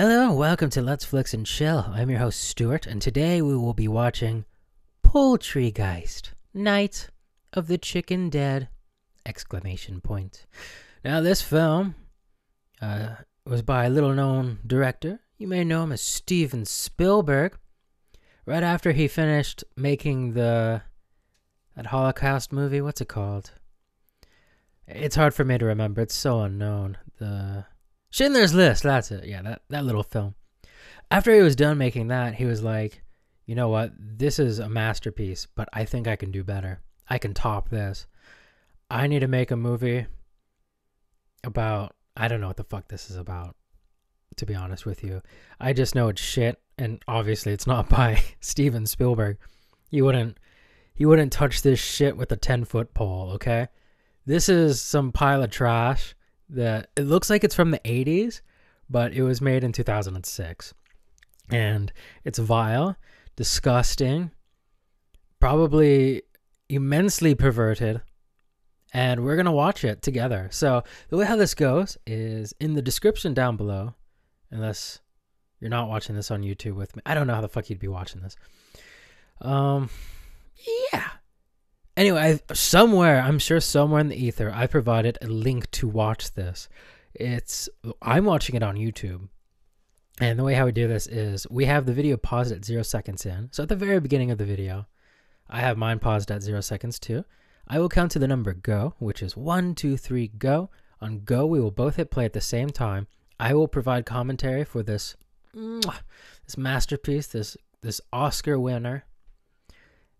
Hello, and welcome to Let's Flix and Chill. I'm your host Stewart, and today we will be watching Poultrygeist, Night of the Chicken Dead! Exclamation point. Now, this film uh, was by a little-known director. You may know him as Steven Spielberg. Right after he finished making the that Holocaust movie, what's it called? It's hard for me to remember. It's so unknown. The Schindler's List, that's it. Yeah, that, that little film. After he was done making that, he was like, you know what? This is a masterpiece, but I think I can do better. I can top this. I need to make a movie about, I don't know what the fuck this is about, to be honest with you. I just know it's shit, and obviously it's not by Steven Spielberg. He wouldn't, he wouldn't touch this shit with a 10 foot pole, okay? This is some pile of trash that it looks like it's from the 80s, but it was made in 2006. And it's vile, disgusting, probably immensely perverted. And we're going to watch it together. So, the way how this goes is in the description down below, unless you're not watching this on YouTube with me. I don't know how the fuck you'd be watching this. Um, yeah. Anyway, I, somewhere, I'm sure somewhere in the ether, I provided a link to watch this. It's I'm watching it on YouTube. And the way how we do this is we have the video paused at zero seconds in. So at the very beginning of the video, I have mine paused at zero seconds too. I will count to the number go, which is one, two, three, go. On go, we will both hit play at the same time. I will provide commentary for this this masterpiece, this this Oscar winner,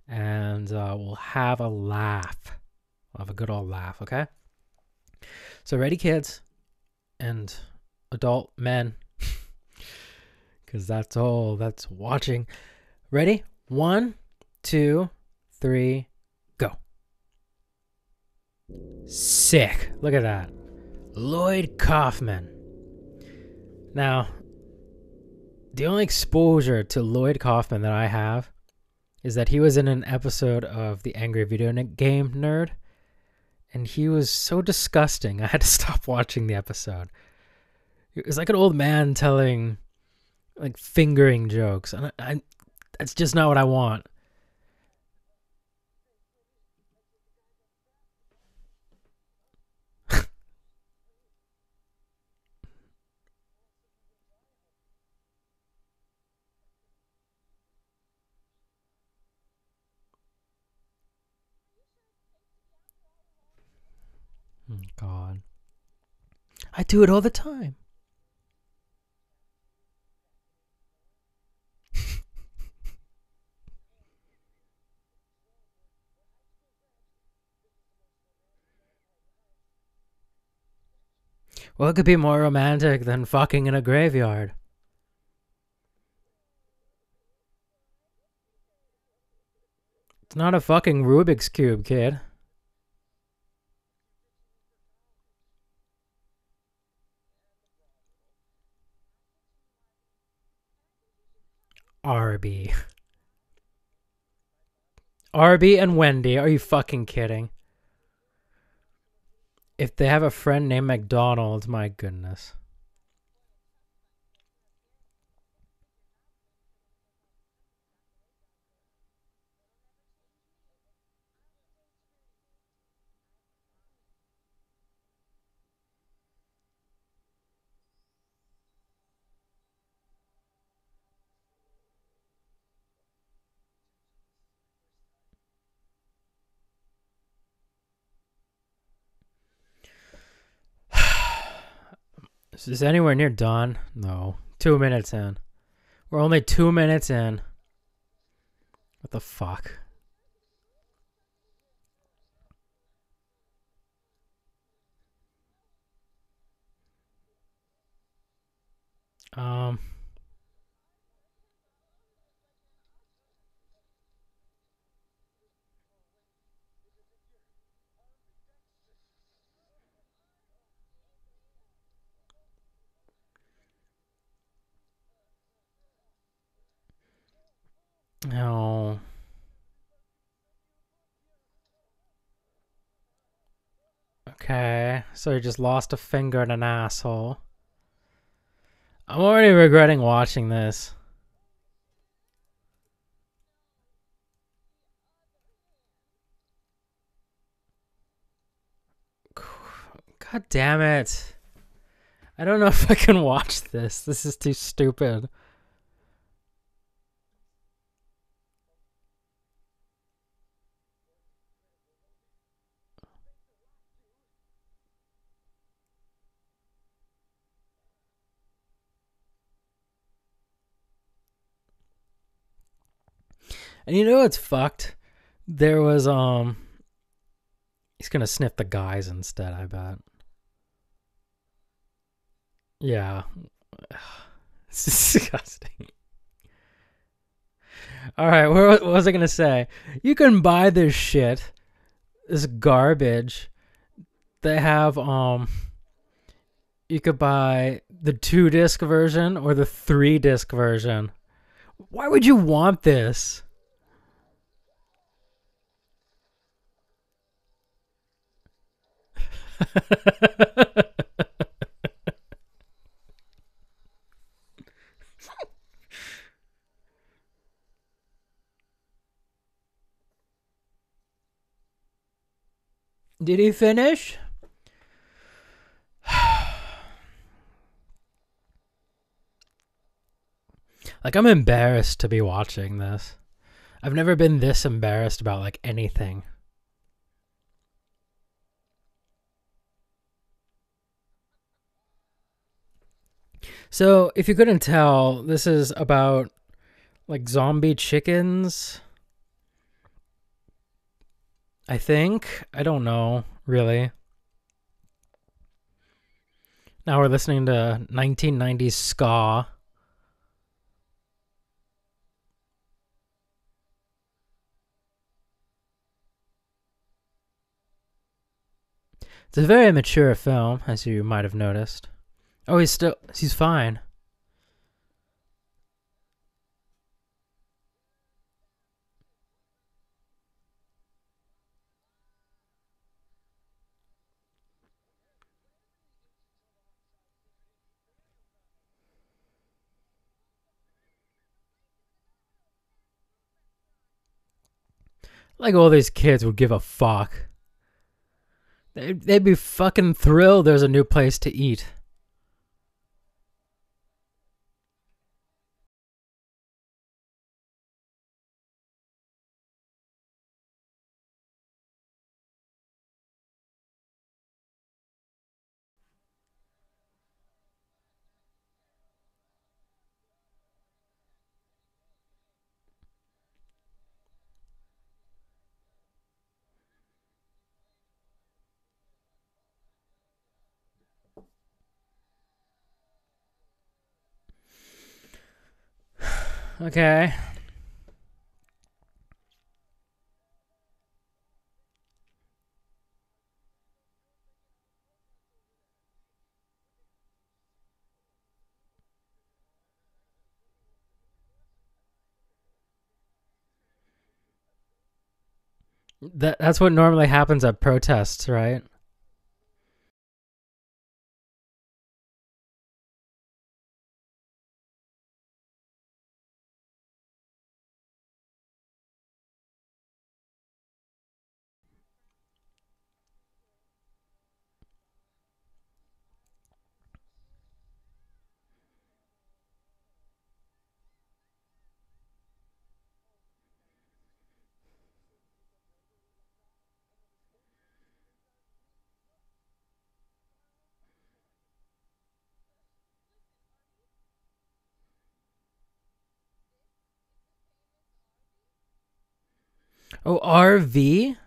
and uh, we'll have a laugh. We'll have a good old laugh, okay? So, ready, kids and adult men, because that's all that's watching. Ready? One, two, three, go. Sick. Look at that. Lloyd Kaufman. Now, the only exposure to Lloyd Kaufman that I have is that he was in an episode of the Angry Video Game Nerd, and he was so disgusting. I had to stop watching the episode. It was like an old man telling, like, fingering jokes, and I, I that's just not what I want. Oh, God. I do it all the time. What could be more romantic than fucking in a graveyard? It's not a fucking Rubik's Cube, kid. Arby. Arby and Wendy, are you fucking kidding? If they have a friend named McDonald, my goodness. Is this anywhere near dawn? No. Two minutes in. We're only two minutes in. What the fuck? Um. No. Okay, so you just lost a finger and an asshole. I'm already regretting watching this. God damn it. I don't know if I can watch this. This is too stupid. And you know what's fucked? There was um he's gonna sniff the guys instead, I bet. Yeah. It's disgusting. Alright, what was I gonna say? You can buy this shit, this garbage. They have um you could buy the two disc version or the three disc version. Why would you want this? Did he finish? like I'm embarrassed to be watching this. I've never been this embarrassed about like anything. So, if you couldn't tell, this is about like zombie chickens. I think. I don't know, really. Now we're listening to 1990s ska. It's a very mature film, as you might have noticed. Oh, he's still. He's fine. Like all these kids would give a fuck. They'd, they'd be fucking thrilled there's a new place to eat. Okay. That that's what normally happens at protests, right? Oh, RV?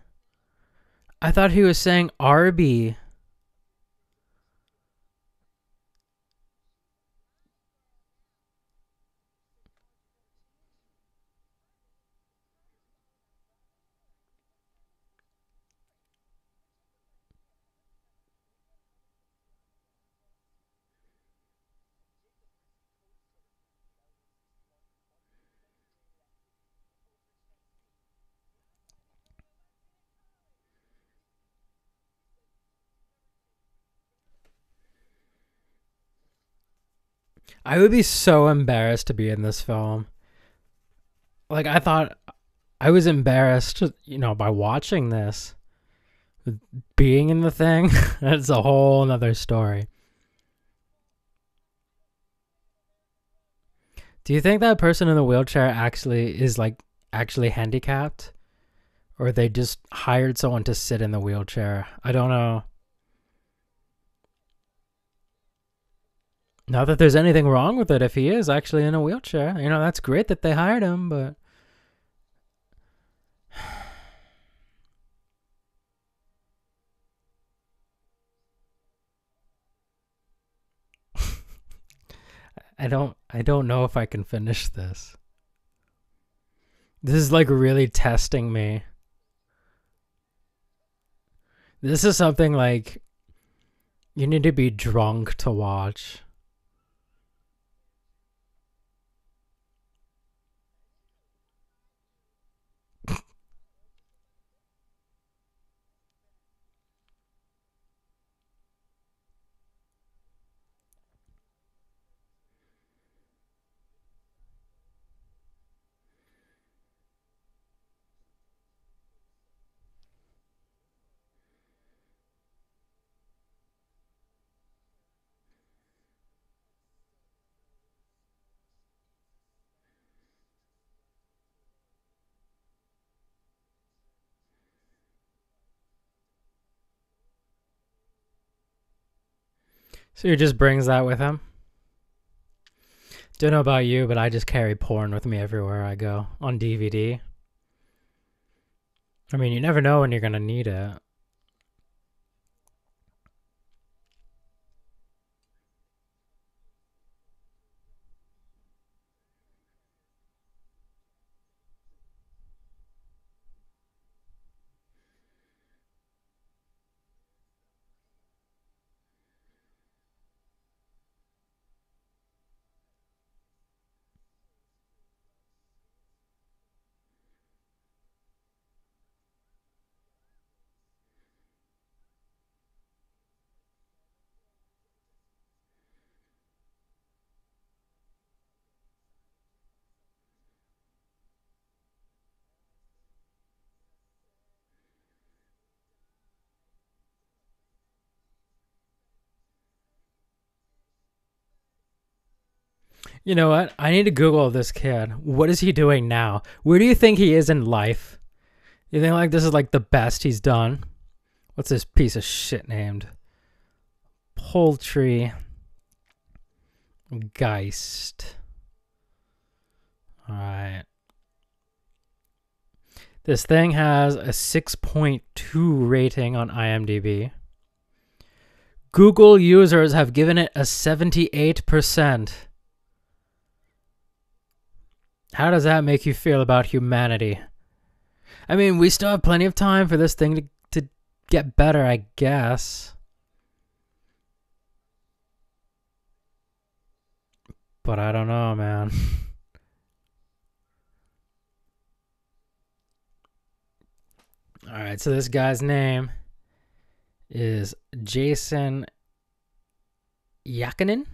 I thought he was saying Arby. I would be so embarrassed to be in this film. Like I thought I was embarrassed, you know, by watching this. Being in the thing, that's a whole nother story. Do you think that person in the wheelchair actually is like actually handicapped? Or they just hired someone to sit in the wheelchair? I don't know. Not that there's anything wrong with it if he is actually in a wheelchair. You know, that's great that they hired him, but I don't I don't know if I can finish this. This is like really testing me. This is something like you need to be drunk to watch. So he just brings that with him. Don't know about you, but I just carry porn with me everywhere I go on DVD. I mean, you never know when you're going to need it. You know what? I need to Google this kid. What is he doing now? Where do you think he is in life? You think like this is like the best he's done? What's this piece of shit named? Poultry Geist. Alright. This thing has a 6.2 rating on IMDb. Google users have given it a 78%. How does that make you feel about humanity? I mean, we still have plenty of time for this thing to, to get better, I guess. But I don't know, man. All right, so this guy's name is Jason Yachanin,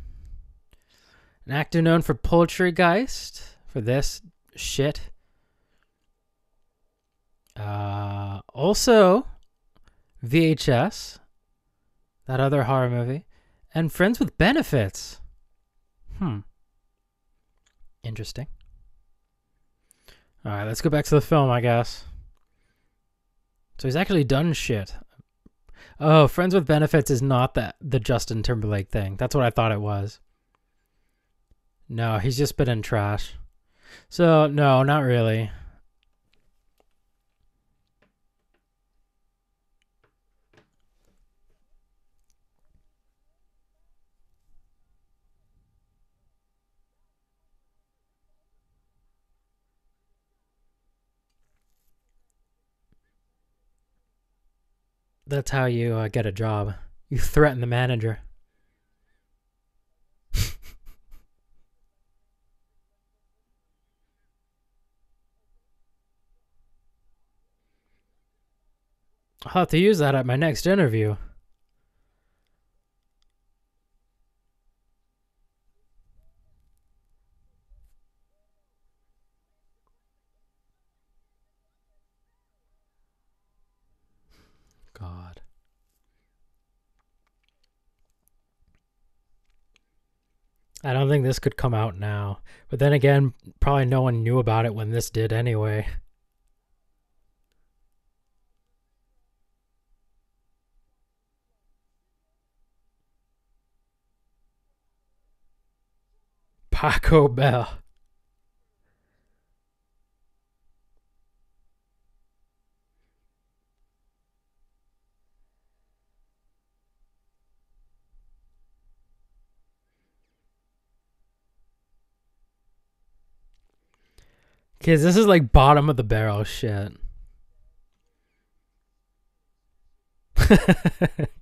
an actor known for Poultrygeist for this shit. Uh, also, VHS, that other horror movie, and Friends with Benefits. Hmm. Interesting. All right, let's go back to the film, I guess. So he's actually done shit. Oh, Friends with Benefits is not that the Justin Timberlake thing. That's what I thought it was. No, he's just been in trash. So, no, not really. That's how you uh, get a job. You threaten the manager. I'll have to use that at my next interview. God. I don't think this could come out now. But then again, probably no one knew about it when this did anyway. Paco Bell. Kids, this is like bottom of the barrel shit.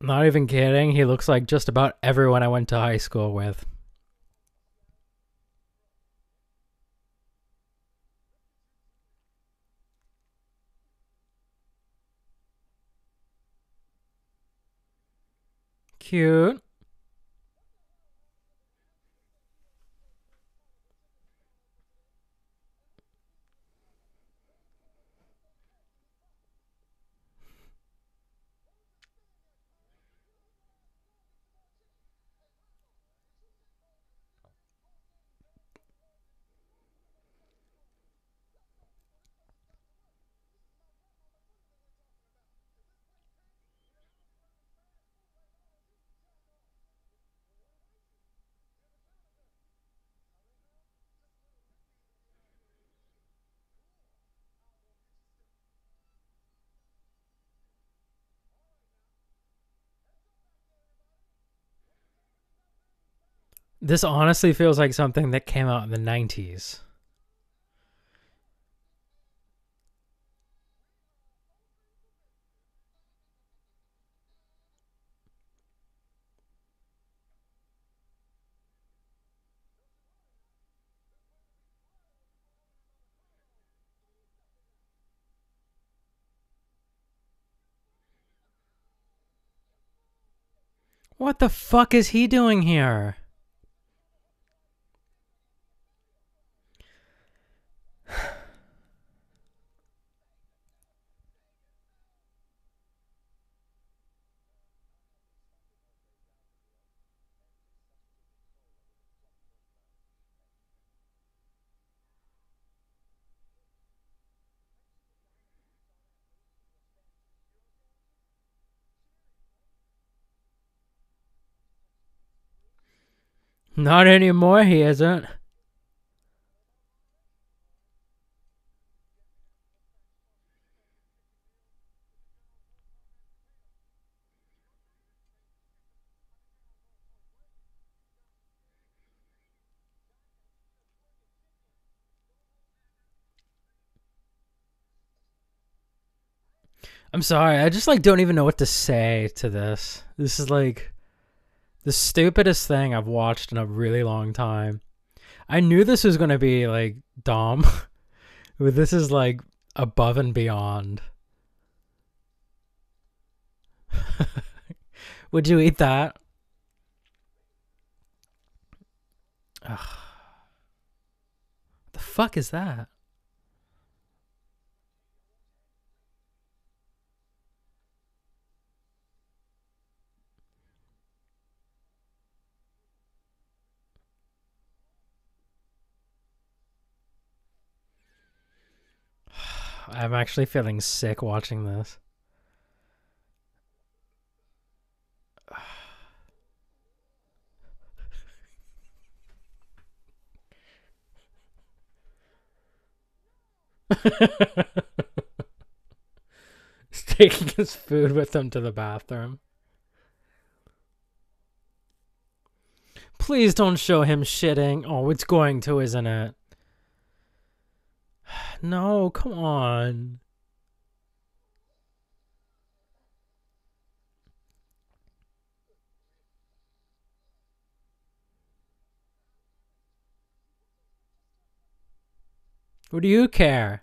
Not even kidding. He looks like just about everyone I went to high school with. Cute. This honestly feels like something that came out in the 90s. What the fuck is he doing here? Not anymore, he isn't. I'm sorry. I just like don't even know what to say to this. This is like the stupidest thing I've watched in a really long time. I knew this was going to be like dumb, but this is like above and beyond. Would you eat that? Ugh. The fuck is that? I'm actually feeling sick watching this. He's taking his food with him to the bathroom. Please don't show him shitting. Oh, it's going to, isn't it? No, come on. What do you care?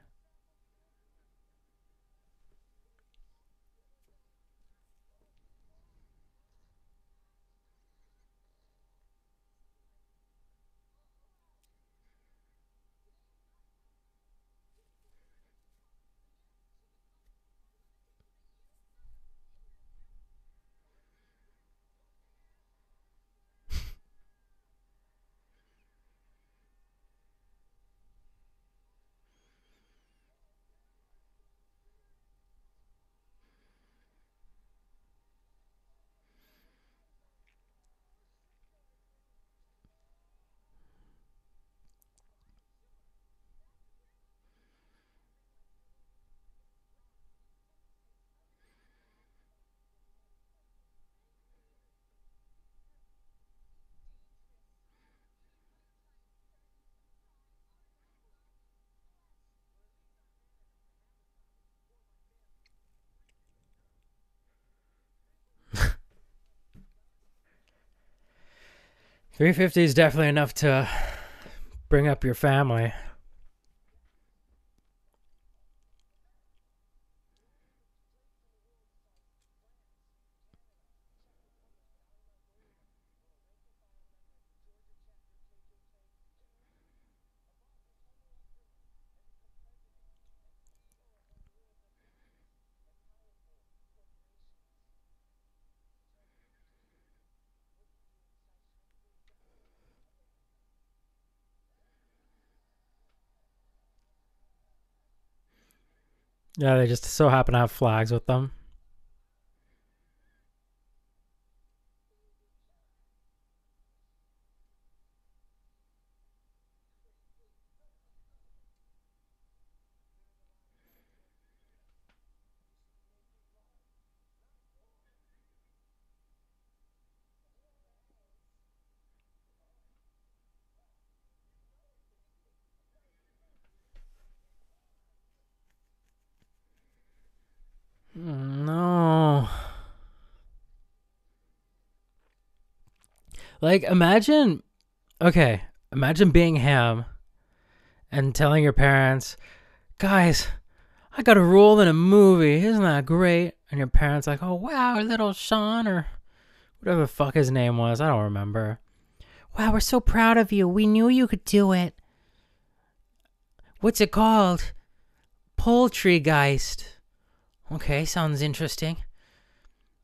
350 is definitely enough to bring up your family. Yeah, they just so happen to have flags with them. No. Like, imagine, okay, imagine being him and telling your parents, guys, I got a role in a movie. Isn't that great? And your parents like, oh wow, little Sean or whatever the fuck his name was. I don't remember. Wow, we're so proud of you. We knew you could do it. What's it called? Poultrygeist. Okay, sounds interesting.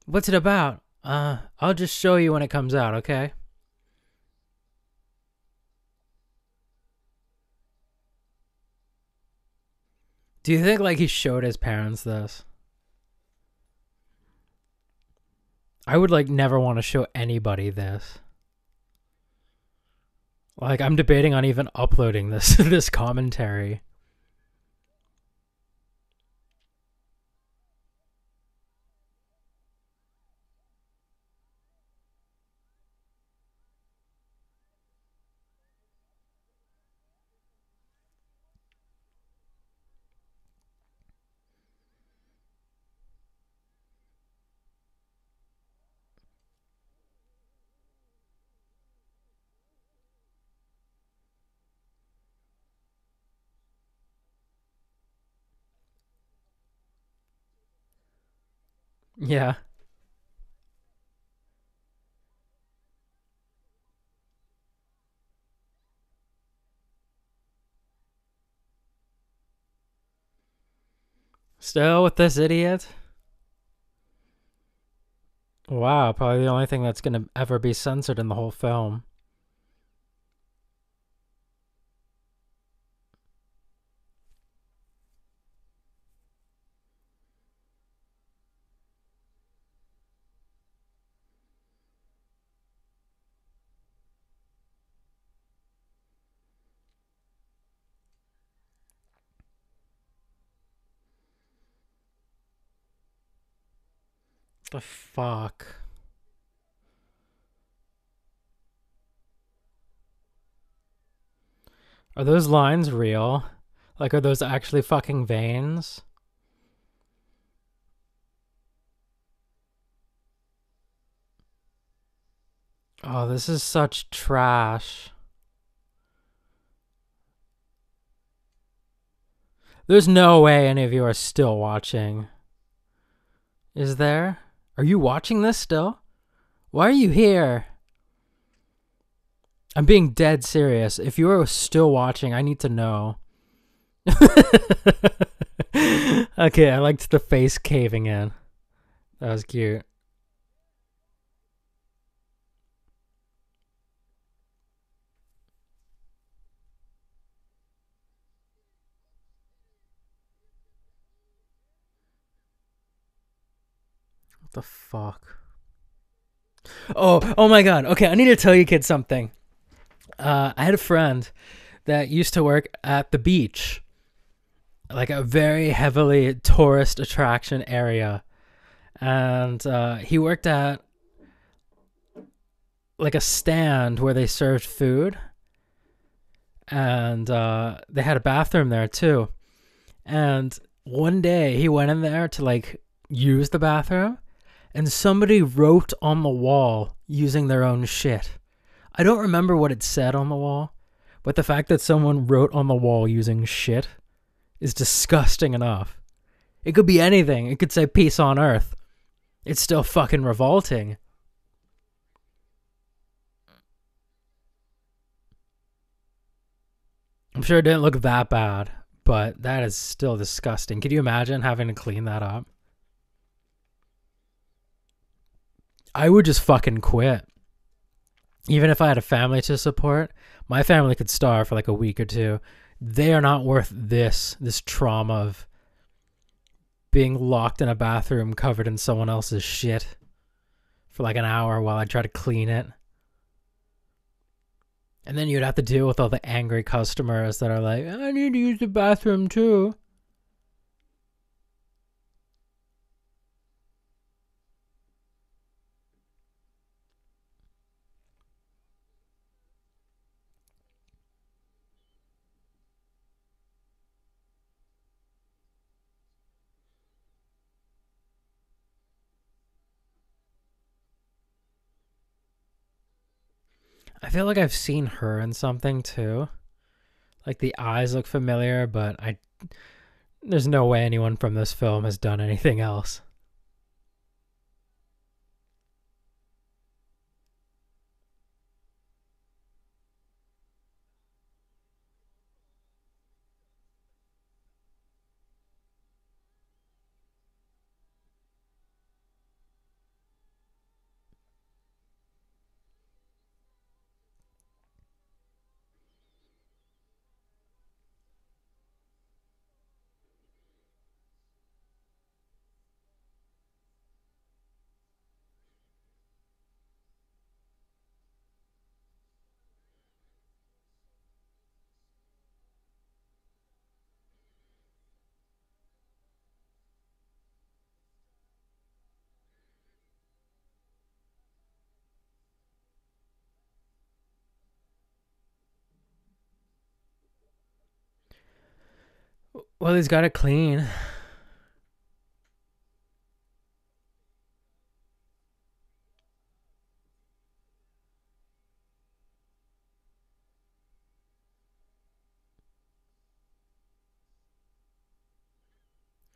What's it about? Uh, I'll just show you when it comes out, okay? Do you think like he showed his parents this? I would like never want to show anybody this. Like I'm debating on even uploading this this commentary. Yeah. Still with this idiot? Wow, probably the only thing that's going to ever be censored in the whole film. Fuck? Are those lines real? Like, are those actually fucking veins? Oh, this is such trash. There's no way any of you are still watching. Is there? Are you watching this still? Why are you here? I'm being dead serious. If you are still watching, I need to know. okay, I liked the face caving in. That was cute. What the fuck? Oh, oh my god. Okay, I need to tell you kids something. Uh, I had a friend that used to work at the beach, like a very heavily tourist attraction area, and uh, he worked at like a stand where they served food, and uh, they had a bathroom there too. And one day he went in there to like use the bathroom, and somebody wrote on the wall using their own shit. I don't remember what it said on the wall, but the fact that someone wrote on the wall using shit is disgusting enough. It could be anything. It could say peace on earth. It's still fucking revolting. I'm sure it didn't look that bad, but that is still disgusting. Could you imagine having to clean that up? I would just fucking quit. Even if I had a family to support, my family could starve for like a week or two. They are not worth this this trauma of being locked in a bathroom covered in someone else's shit for like an hour while I try to clean it. And then you'd have to deal with all the angry customers that are like, I need to use the bathroom too. Feel like I've seen her in something too. Like the eyes look familiar, but I there's no way anyone from this film has done anything else. Well, he's got it clean.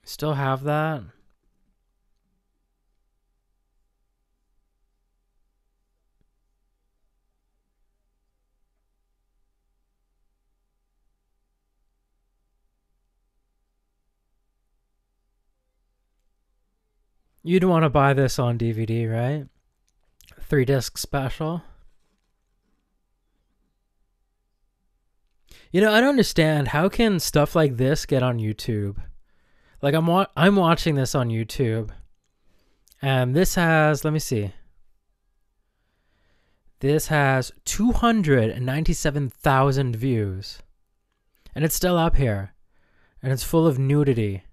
Still have that? You'd want to buy this on DVD, right? Three disc special. You know, I don't understand how can stuff like this get on YouTube? Like I'm wa- I'm watching this on YouTube. And this has, let me see. This has 297,000 views. And it's still up here. And it's full of nudity.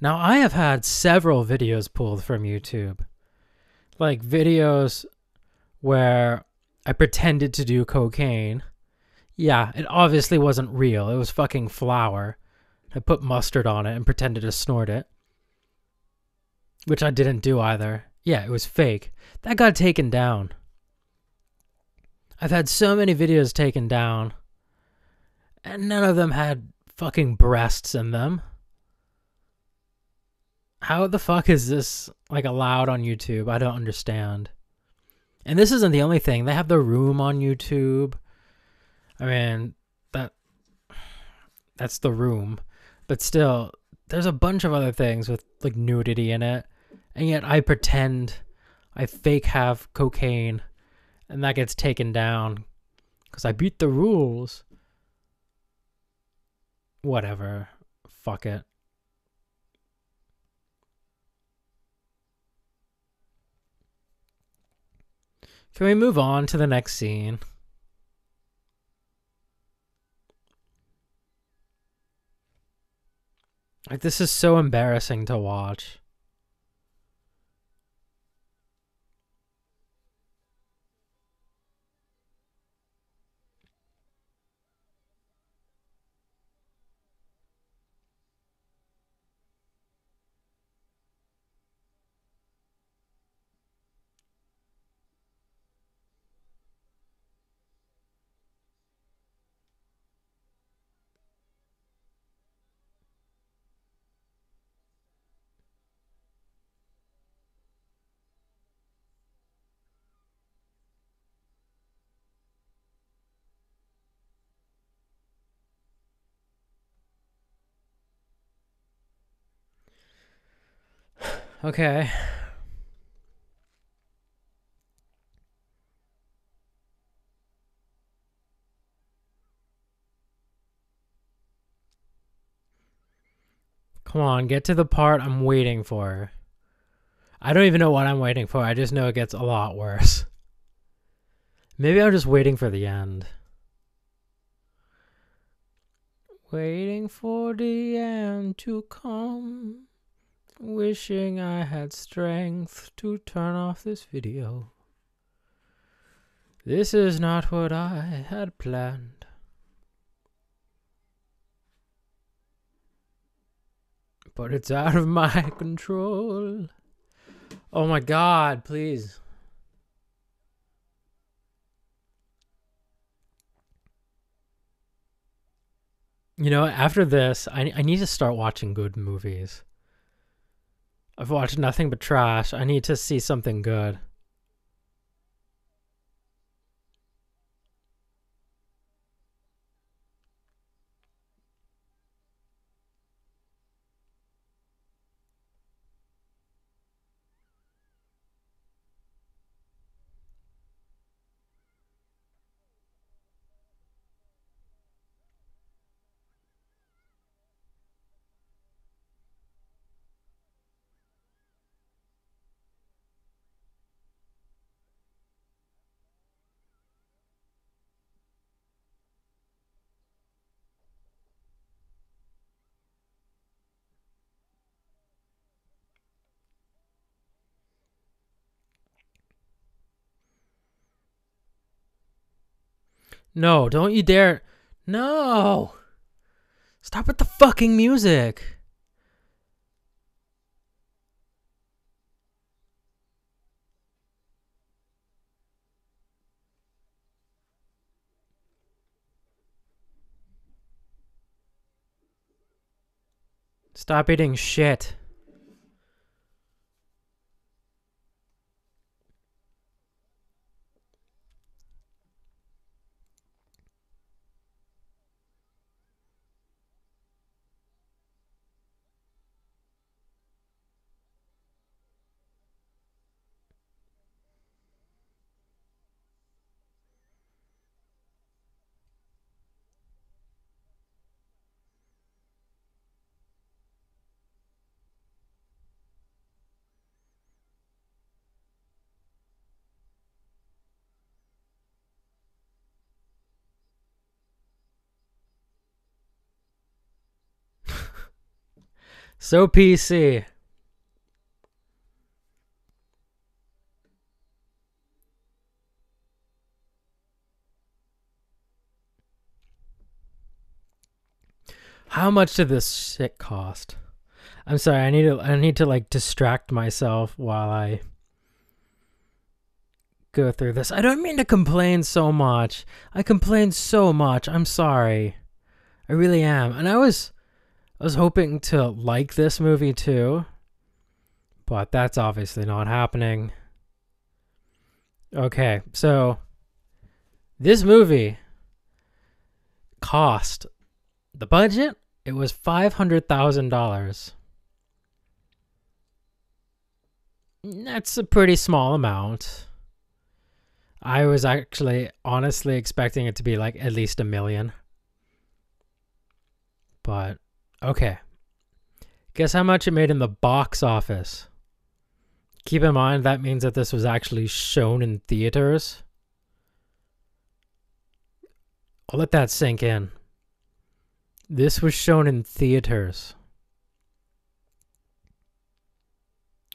Now, I have had several videos pulled from YouTube. Like videos where I pretended to do cocaine. Yeah, it obviously wasn't real. It was fucking flour. I put mustard on it and pretended to snort it. Which I didn't do either. Yeah, it was fake. That got taken down. I've had so many videos taken down. And none of them had fucking breasts in them how the fuck is this like allowed on YouTube? I don't understand. And this isn't the only thing. They have the room on YouTube. I mean, that that's the room. But still, there's a bunch of other things with like nudity in it. And yet I pretend I fake have cocaine and that gets taken down cuz I beat the rules. Whatever. Fuck it. Can we move on to the next scene? Like, this is so embarrassing to watch. Okay. Come on, get to the part I'm waiting for. I don't even know what I'm waiting for. I just know it gets a lot worse. Maybe I'm just waiting for the end. Waiting for the end to come. Wishing I had strength to turn off this video. This is not what I had planned. But it's out of my control. Oh my god, please. You know, after this, I, I need to start watching good movies. I've watched nothing but trash. I need to see something good. No, don't you dare. No! Stop with the fucking music. Stop eating shit. So PC. How much did this shit cost? I'm sorry, I need to I need to like distract myself while I go through this. I don't mean to complain so much. I complain so much. I'm sorry. I really am. And I was I was hoping to like this movie too, but that's obviously not happening. Okay, so this movie cost the budget, it was $500,000. That's a pretty small amount. I was actually honestly expecting it to be like at least a million. But Okay. Guess how much it made in the box office? Keep in mind that means that this was actually shown in theaters. I'll let that sink in. This was shown in theaters.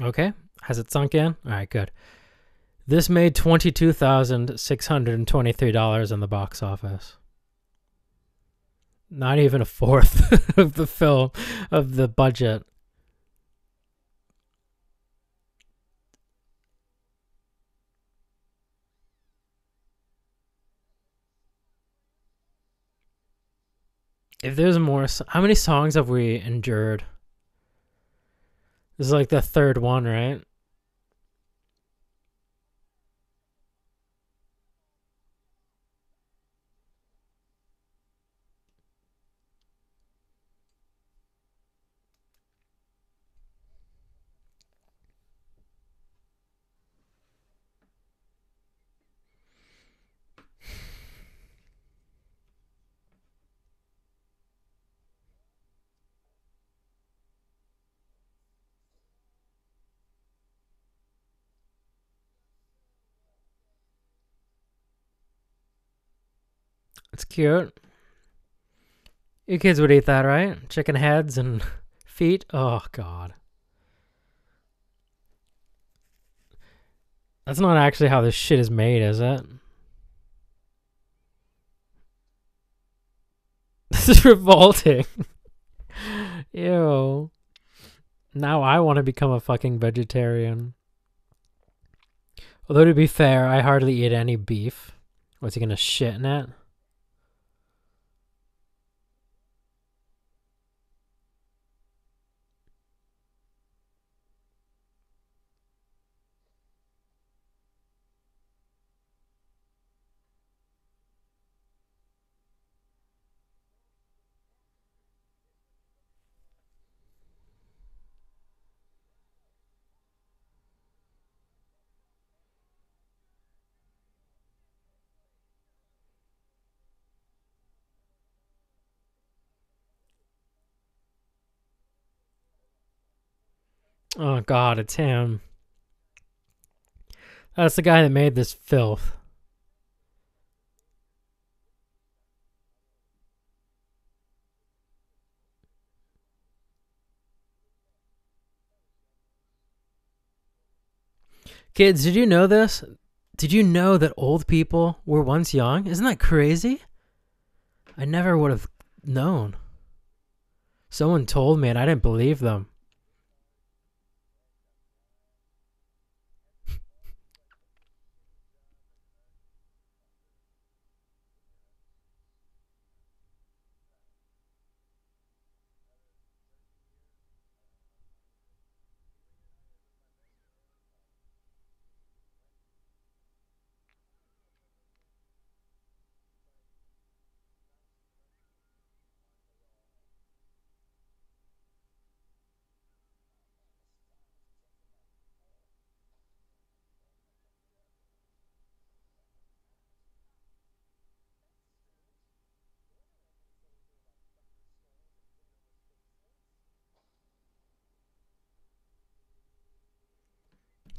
Okay. Has it sunk in? All right, good. This made $22,623 in the box office not even a fourth of the film of the budget. If there's more, how many songs have we endured? This is like the third one, right? It's cute. You kids would eat that, right? Chicken heads and feet. Oh god. That's not actually how this shit is made, is it? This is revolting. Ew. Now I want to become a fucking vegetarian. Although to be fair, I hardly eat any beef. What's he gonna shit in it? Oh god, it's him. That's the guy that made this filth. Kids, did you know this? Did you know that old people were once young? Isn't that crazy? I never would have known. Someone told me and I didn't believe them.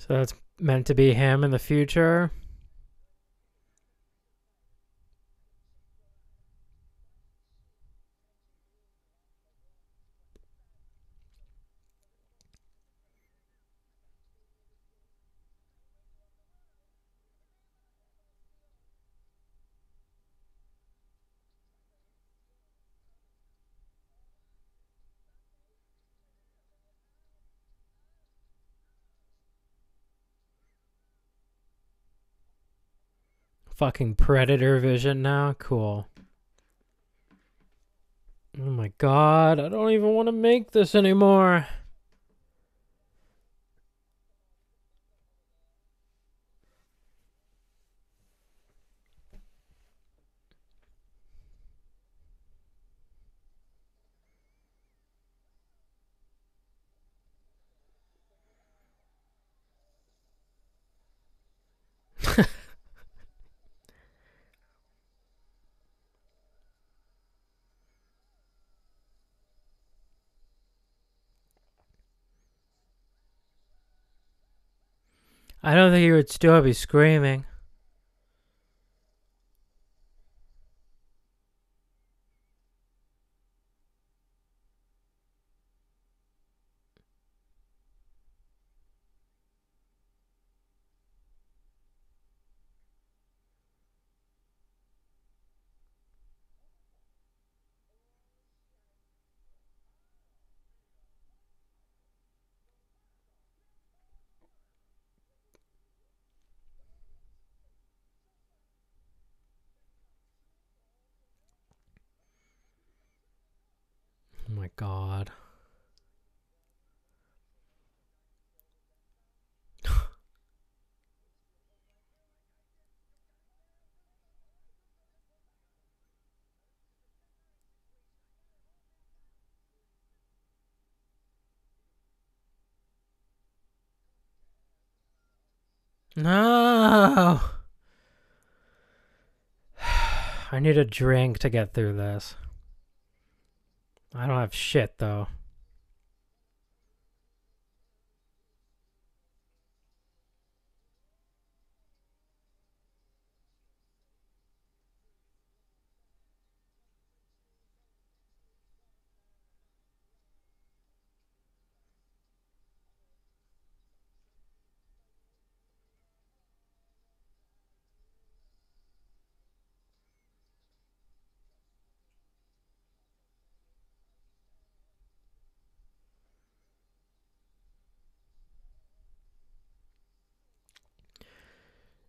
So that's meant to be him in the future. Fucking predator vision now. Cool. Oh my god, I don't even want to make this anymore. I don't think he would still be screaming. Oh my god. No. I need a drink to get through this. I don't have shit though.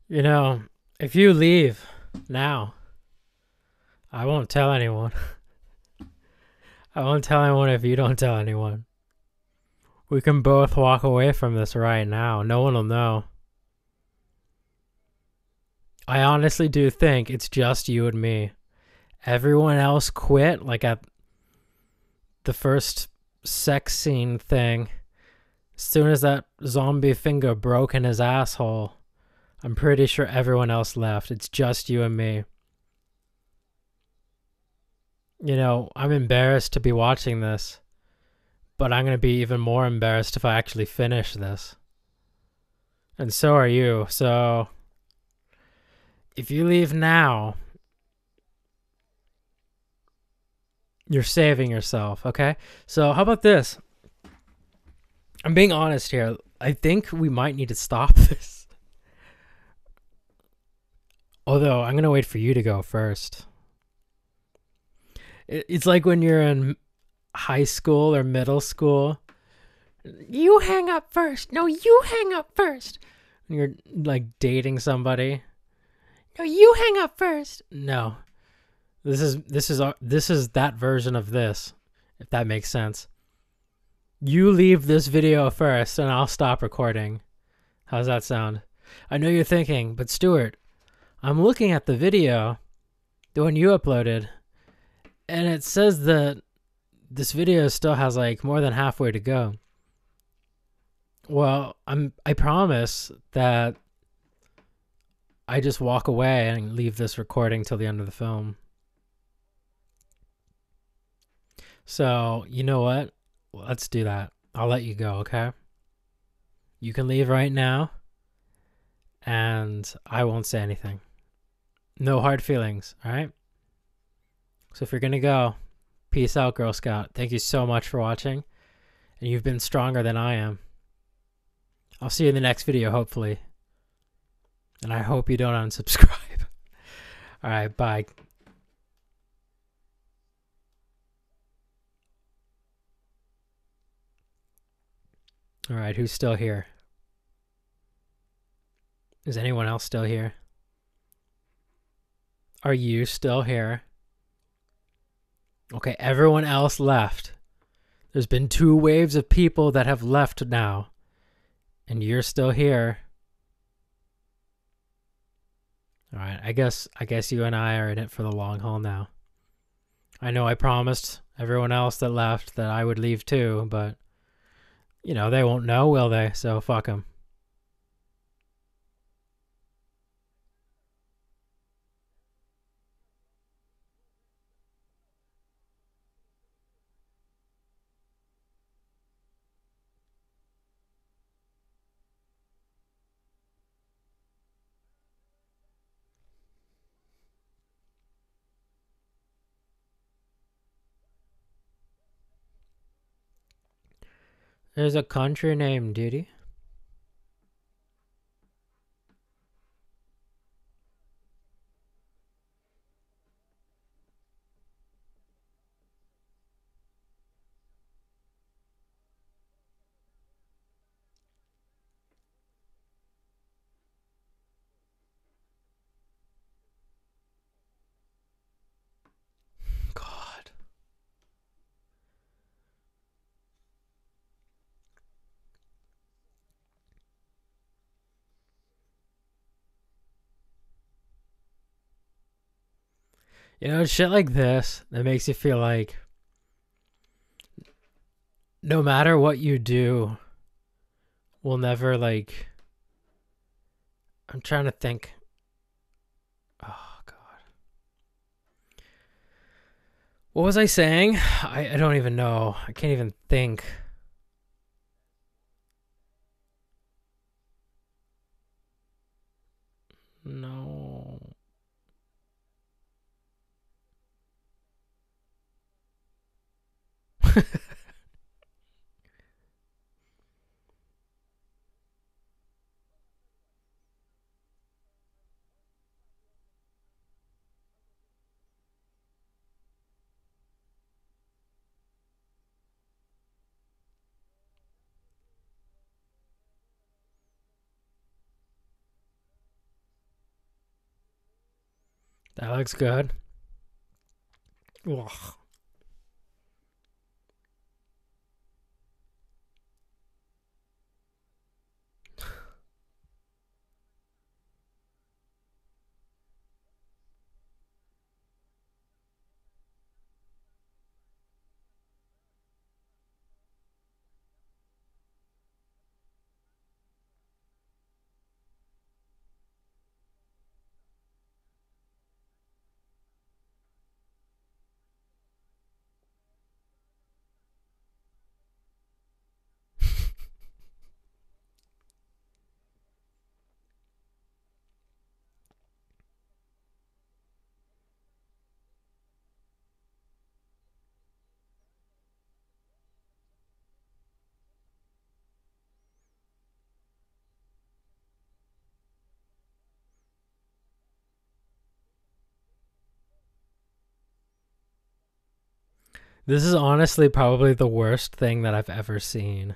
You know, if you leave now, I won't tell anyone. I won't tell anyone if you don't tell anyone. We can both walk away from this right now. No one will know. I honestly do think it's just you and me. Everyone else quit like at the first sex scene thing. As soon as that zombie finger broke in his asshole, I'm pretty sure everyone else left. It's just you and me. You know, I'm embarrassed to be watching this, but I'm going to be even more embarrassed if I actually finish this. And so are you. So if you leave now, you're saving yourself, okay? So how about this? I'm being honest here. I think we might need to stop this. Although I'm gonna wait for you to go first. It's like when you're in high school or middle school. You hang up first. No, you hang up first. When you're like dating somebody. No, you hang up first. No. This is this is this is that version of this, if that makes sense. You leave this video first and I'll stop recording. How's that sound? I know you're thinking, but Stewart, I'm looking at the video, the one you uploaded, and it says that this video still has like more than halfway to go. Well, I'm I promise that I just walk away and leave this recording till the end of the film. So, you know what? Let's do that. I'll let you go, okay? You can leave right now, and I won't say anything. No hard feelings, all right? So if you're going to go, peace out, Girl Scout. Thank you so much for watching. And you've been stronger than I am. I'll see you in the next video, hopefully. And I hope you don't unsubscribe. all right, bye. All right, who's still here? Is anyone else still here? Are you still here? Okay, everyone else left. There's been two waves of people that have left now. And you're still here. All right, I guess I guess you and I are in it for the long haul now. I know I promised everyone else that left that I would leave too, but you know, they won't know, will they? So fuck them. There's a country named Diddy. You know, shit like this that makes you feel like no matter what you do, we'll never like. I'm trying to think. Oh God. What was I saying? I, I don't even know. I can't even think. No. That looks good. Ugh. This is honestly probably the worst thing that I've ever seen.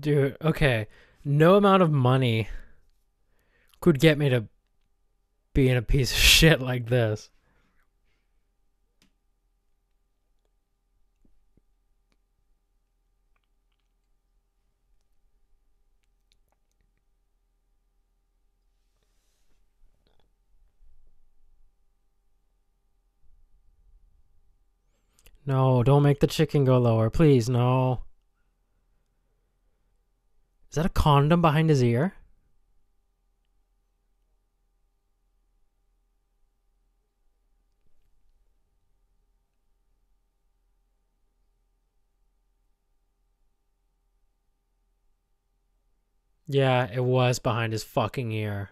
Dude, okay. No amount of money could get me to being a piece of shit like this. No, don't make the chicken go lower. Please, no. Is that a condom behind his ear? Yeah, it was behind his fucking ear.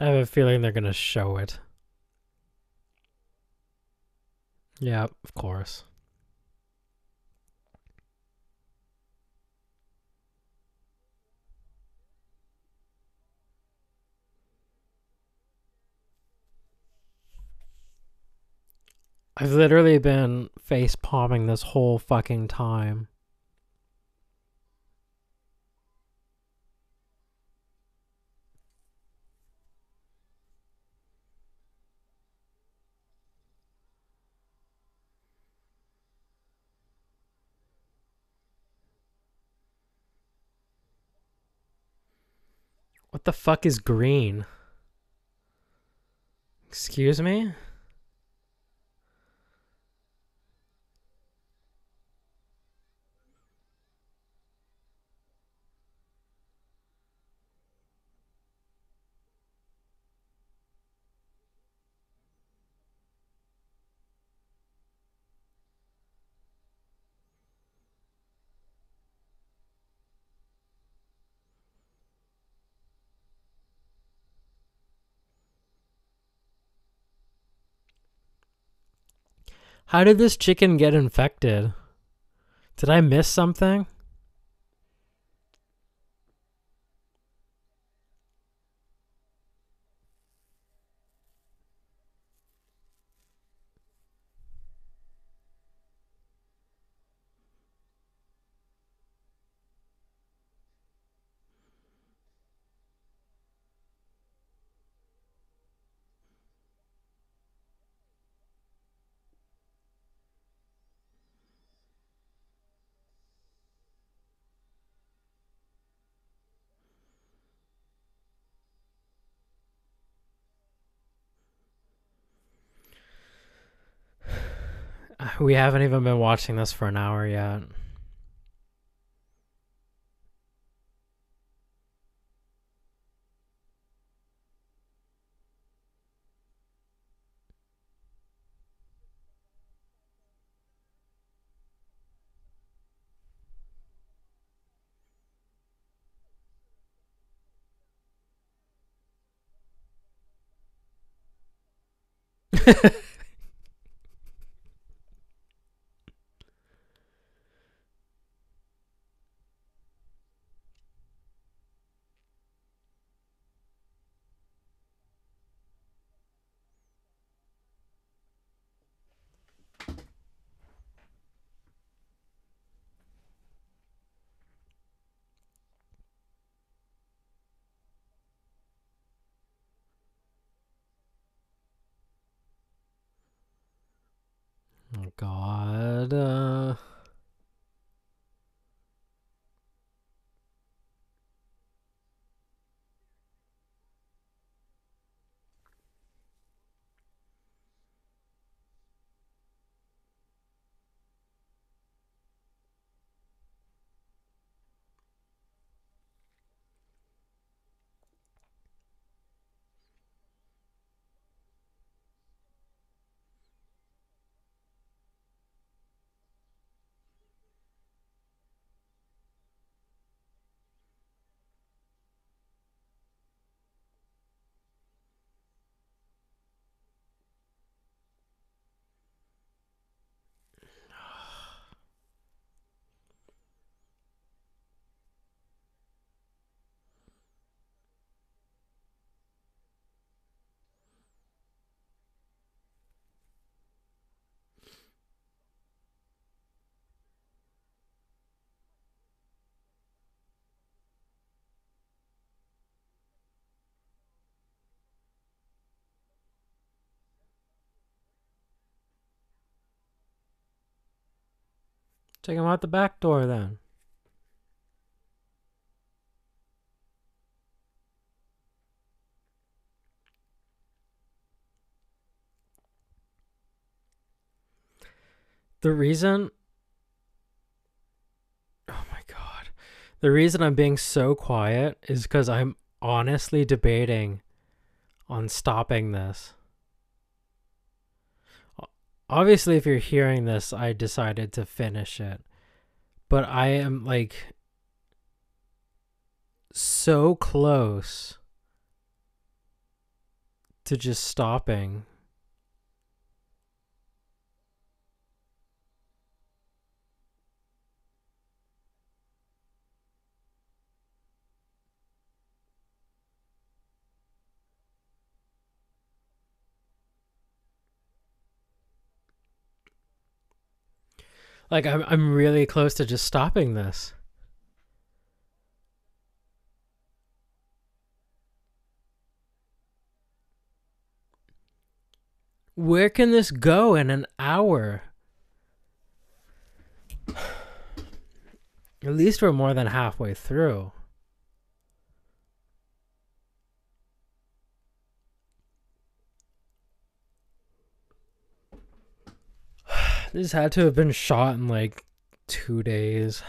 I have a feeling they're gonna show it. Yeah, of course. I've literally been face palming this whole fucking time. What the fuck is green? Excuse me? How did this chicken get infected? Did I miss something? We haven't even been watching this for an hour yet. God. Uh... Take him out the back door then. The reason. Oh my god. The reason I'm being so quiet is because I'm honestly debating on stopping this. Obviously, if you're hearing this, I decided to finish it. But I am like so close to just stopping. Like I'm I'm really close to just stopping this. Where can this go in an hour? At least we're more than halfway through. This had to have been shot in like two days.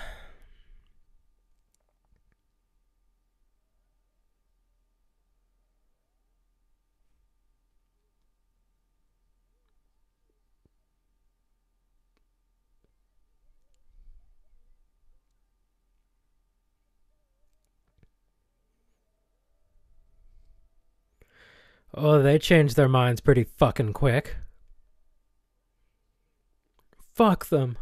Oh, they changed their minds pretty fucking quick. Fuck them.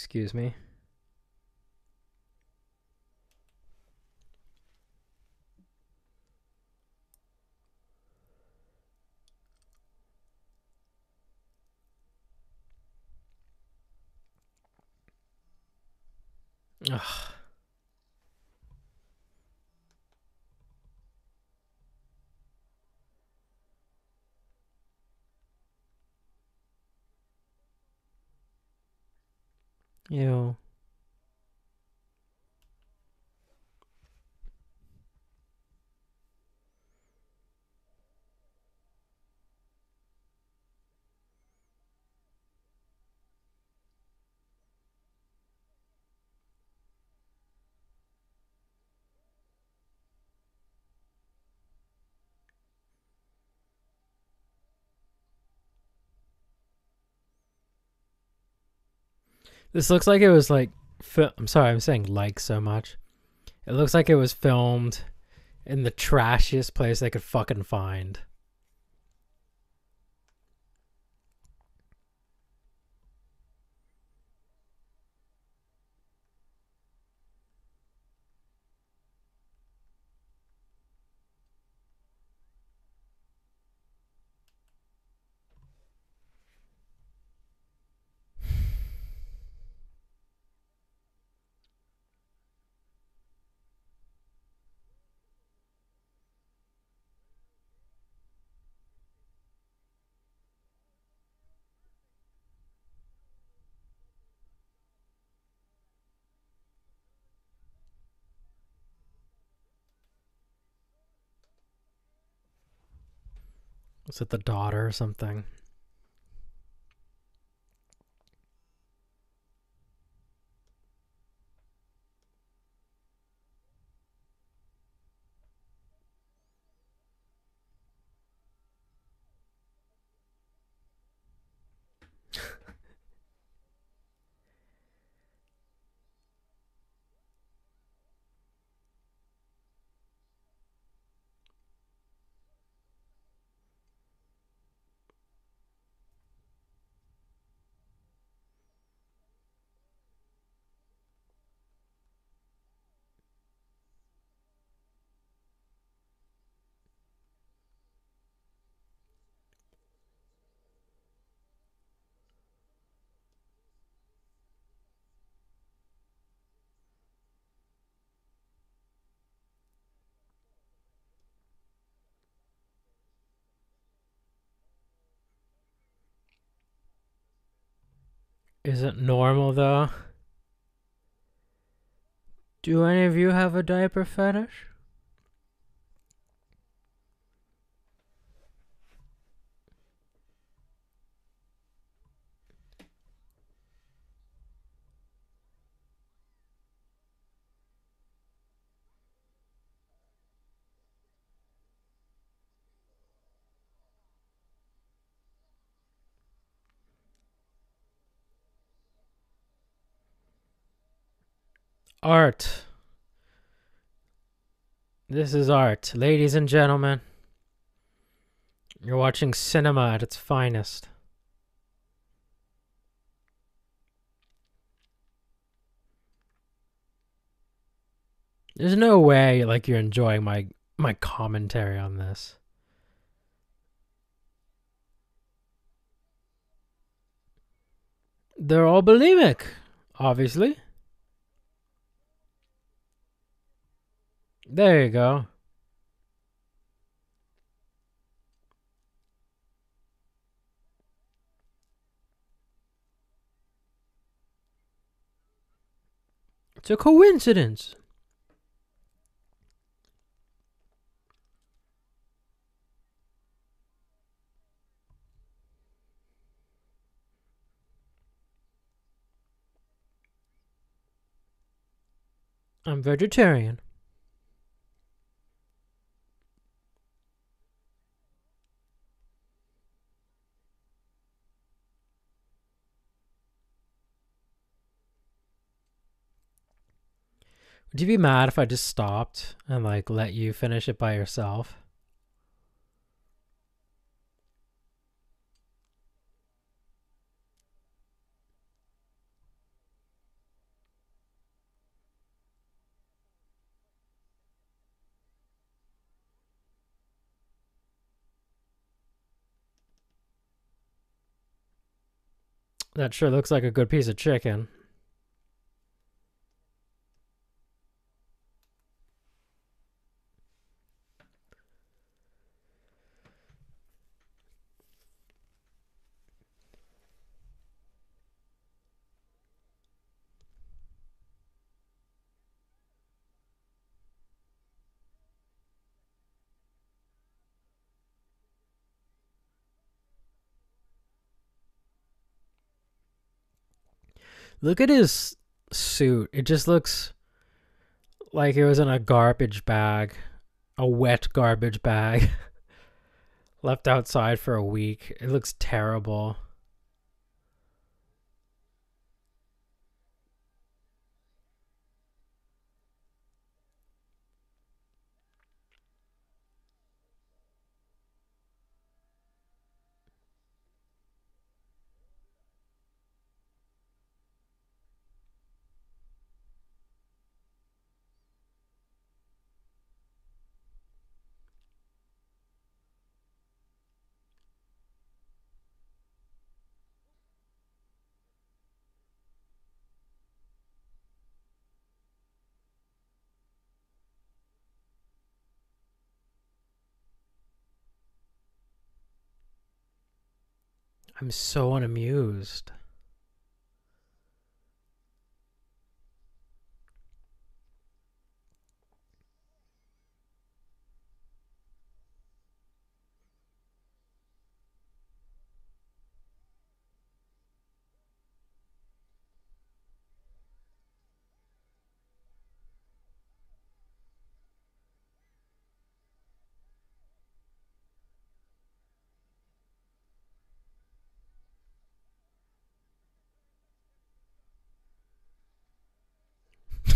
Excuse me. Ugh. Ew. This looks like it was like. Fi- I'm sorry, I'm saying like so much. It looks like it was filmed in the trashiest place they could fucking find. Was it the daughter or something? Is it normal though? Do any of you have a diaper fetish? Art. This is art. Ladies and gentlemen, you're watching cinema at its finest. There's no way like you're enjoying my my commentary on this. They're all bulimic, obviously. There you go. It's a coincidence. I'm vegetarian. Would you be mad if I just stopped and like let you finish it by yourself? That sure looks like a good piece of chicken. Look at his suit. It just looks like it was in a garbage bag, a wet garbage bag, left outside for a week. It looks terrible. I'm so unamused.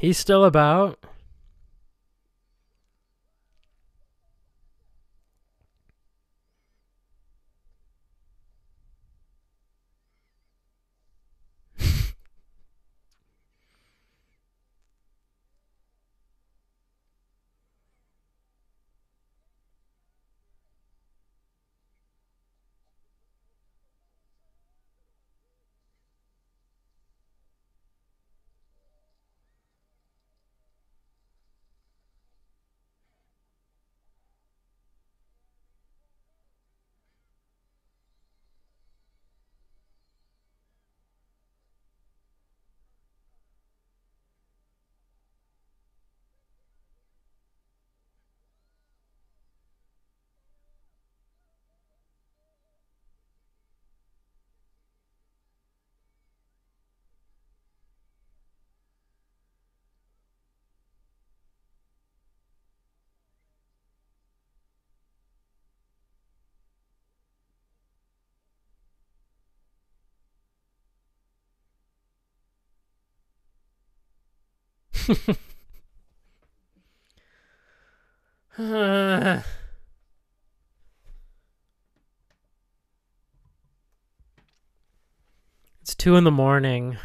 He's still about. It's two in the morning.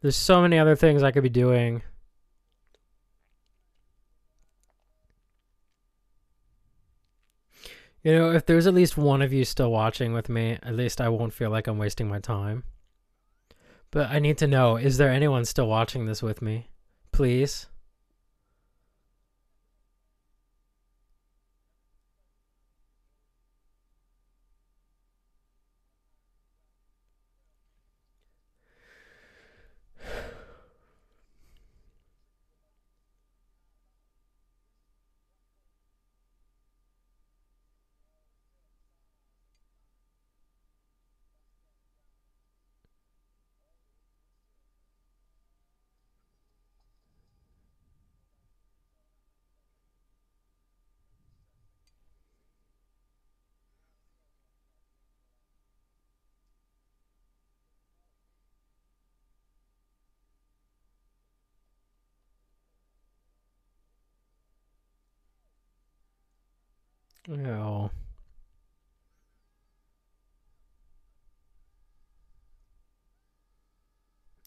There's so many other things I could be doing. You know, if there's at least one of you still watching with me, at least I won't feel like I'm wasting my time. But I need to know is there anyone still watching this with me? Please? Oh.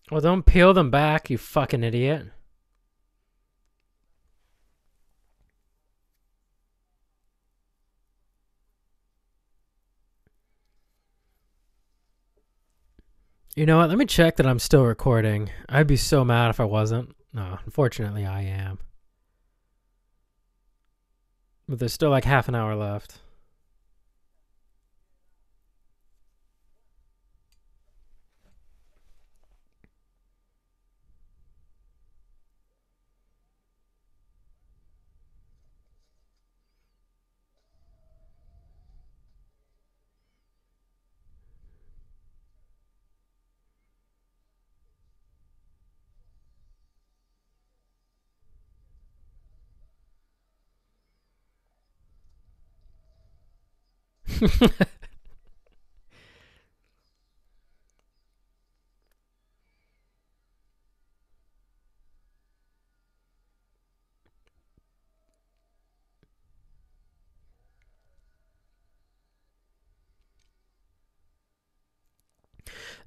Well, don't peel them back, you fucking idiot. You know what? Let me check that I'm still recording. I'd be so mad if I wasn't. No, unfortunately, I am. But there's still like half an hour left.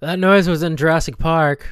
That noise was in Jurassic Park.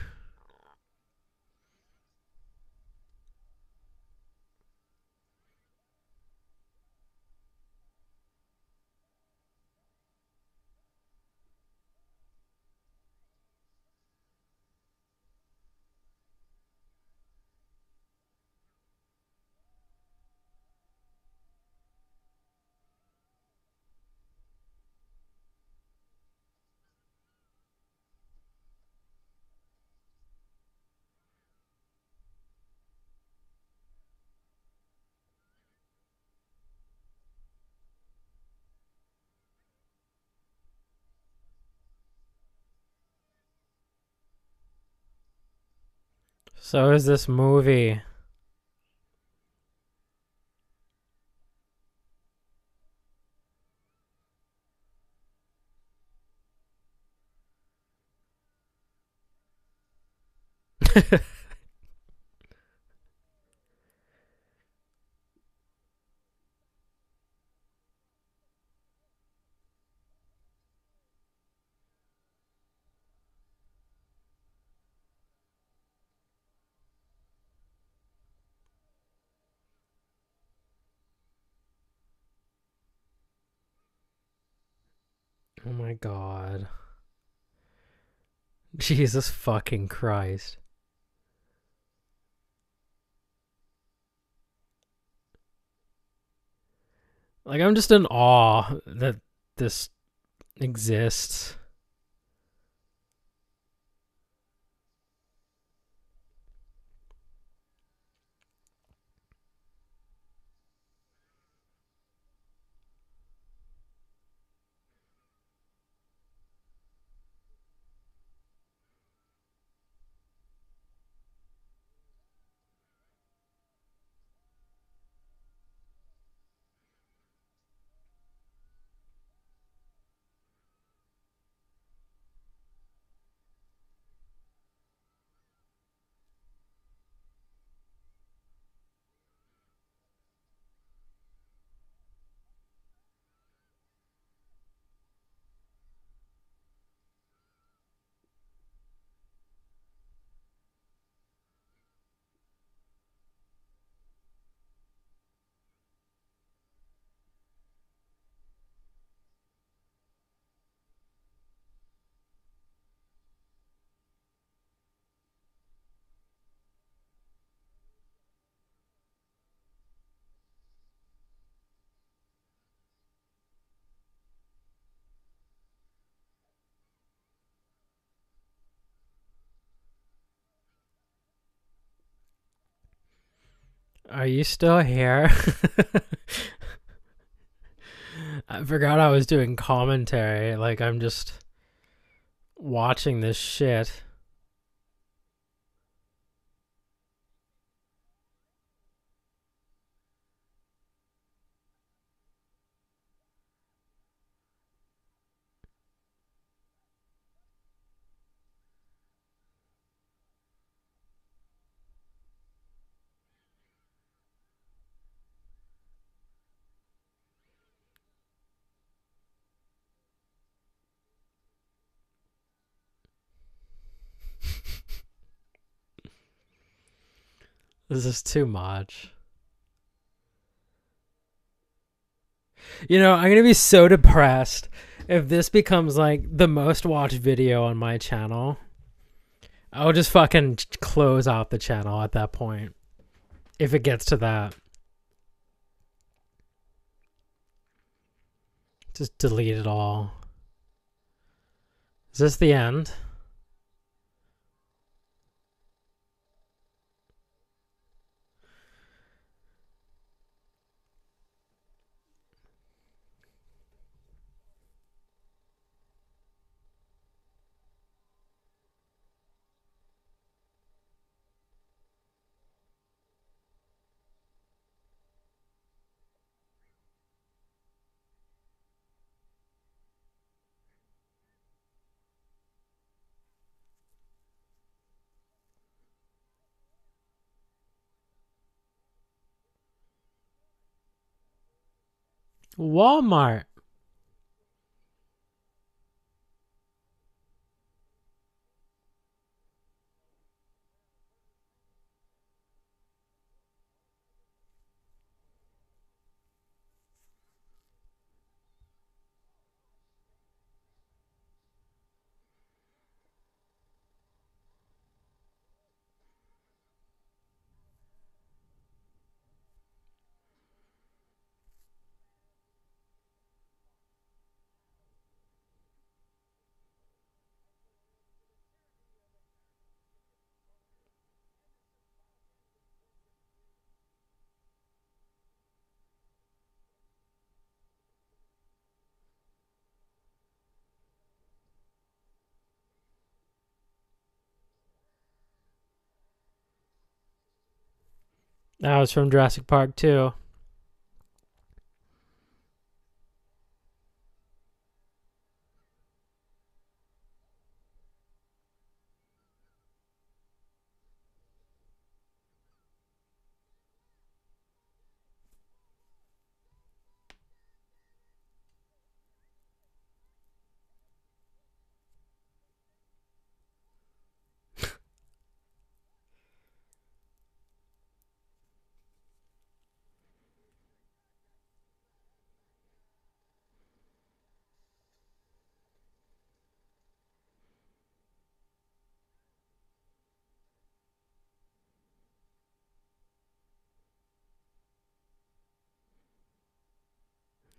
So is this movie. Oh my god. Jesus fucking Christ. Like, I'm just in awe that this exists. Are you still here? I forgot I was doing commentary. Like, I'm just watching this shit. This is too much. You know, I'm to be so depressed if this becomes like the most watched video on my channel. I'll just fucking close out the channel at that point. If it gets to that. Just delete it all. Is this the end? Walmart. That was from Jurassic Park too.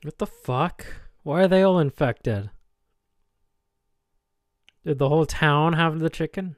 What the fuck? Why are they all infected? Did the whole town have the chicken?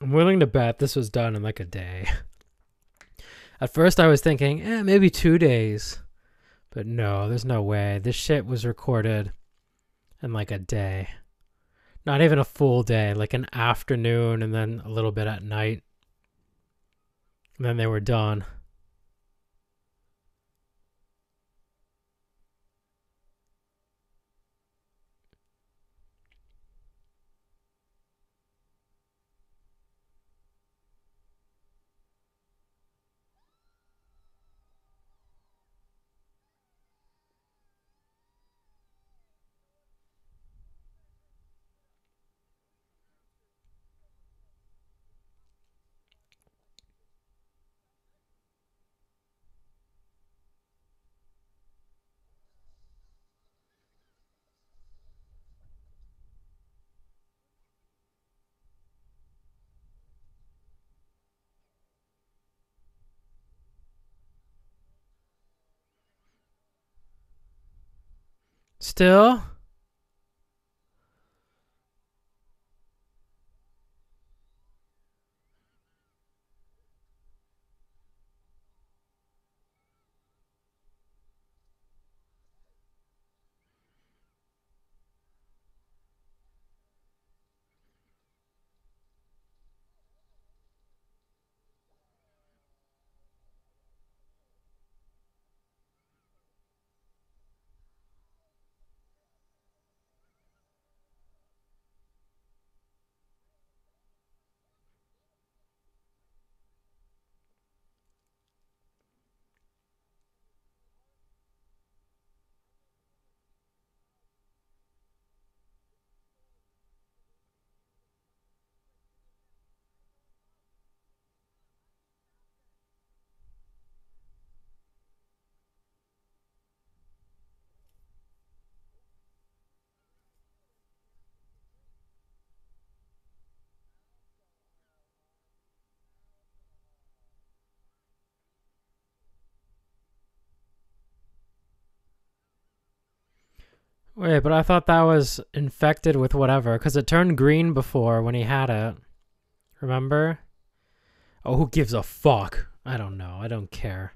I'm willing to bet this was done in like a day. At first, I was thinking, eh, maybe two days. But no, there's no way. This shit was recorded in like a day. Not even a full day, like an afternoon and then a little bit at night. And then they were done. Still? Wait, but I thought that was infected with whatever, because it turned green before when he had it. Remember? Oh, who gives a fuck? I don't know. I don't care.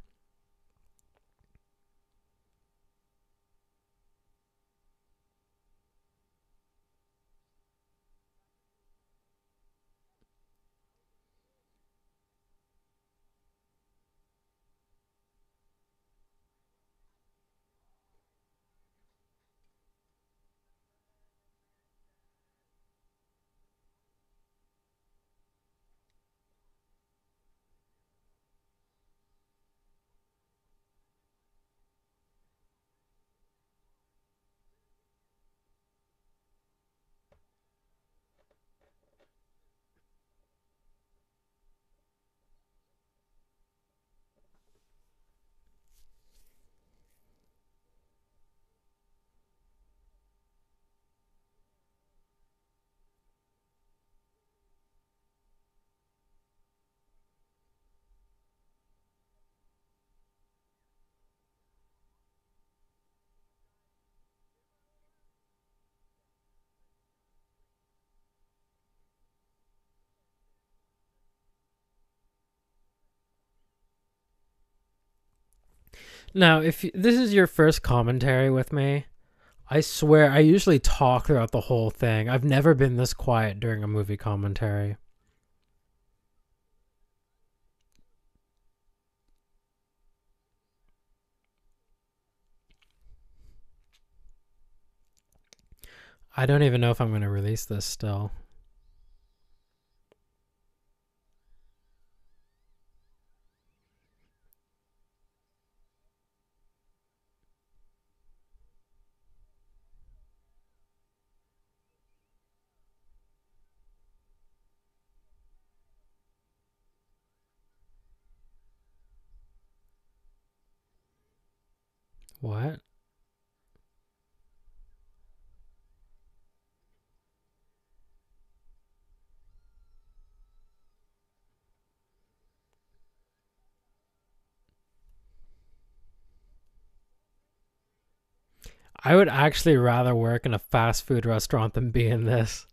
Now, if you, this is your first commentary with me, I swear I usually talk throughout the whole thing. I've never been this quiet during a movie commentary. I don't even know if I'm going to release this still. What? I would actually rather work in a fast food restaurant than be in this.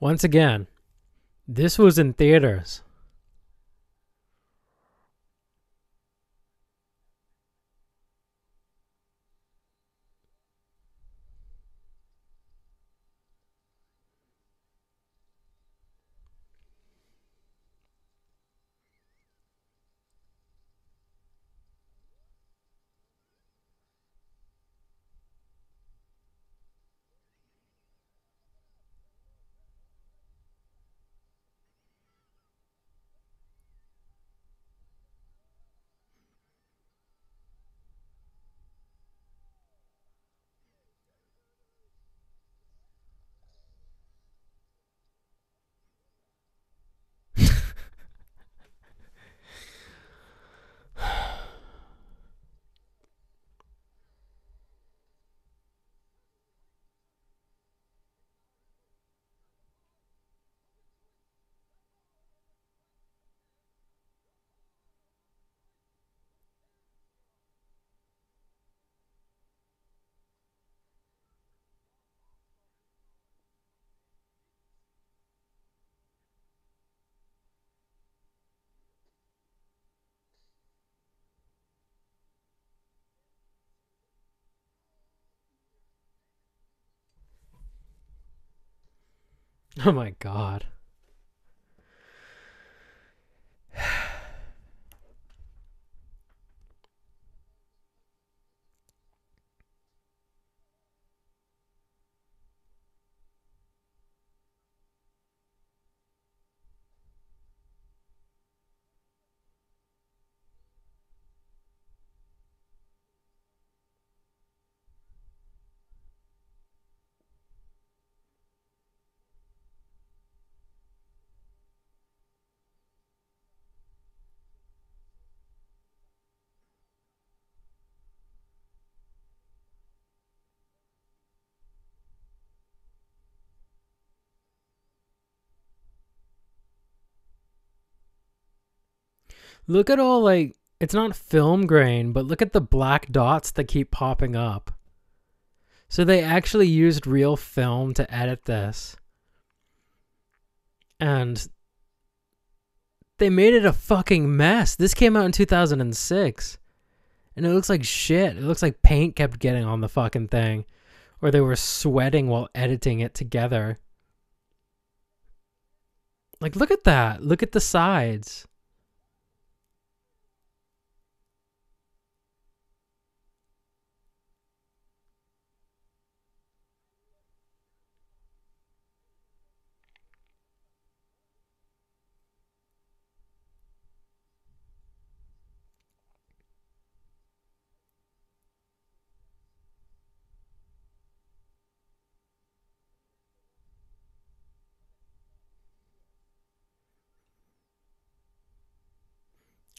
Once again, this was in theaters. Oh my god. Look at all like it's not film grain, but look at the black dots that keep popping up. So they actually used real film to edit this. And they made it a fucking mess. This came out in 2006. And it looks like shit. It looks like paint kept getting on the fucking thing. Or they were sweating while editing it together. Like, look at that. Look at the sides.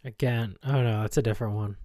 Again. Oh no, that's a different one.